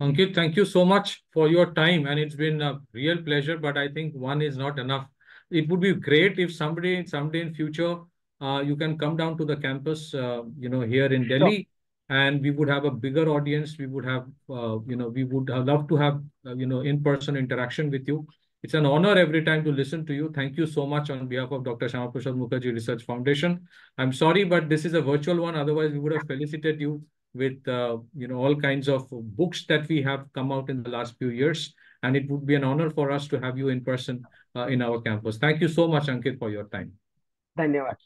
Ankit, thank you so much for your time. And it's been a real pleasure, but I think one is not enough. It would be great if somebody someday in future, uh, you can come down to the campus, uh, you know, here in Delhi and we would have a bigger audience. We would have, uh, you know, we would love to have, uh, you know, in-person interaction with you. It's an honor every time to listen to you. Thank you so much on behalf of Dr. Syama Prasad Mookerjee Research Foundation. I'm sorry, but this is a virtual one. Otherwise, we would have felicitated you with, uh, you know, all kinds of books that we have come out in the last few years. And it would be an honor for us to have you in person uh, in our campus. Thank you so much, Ankit, for your time. Dhanyawad.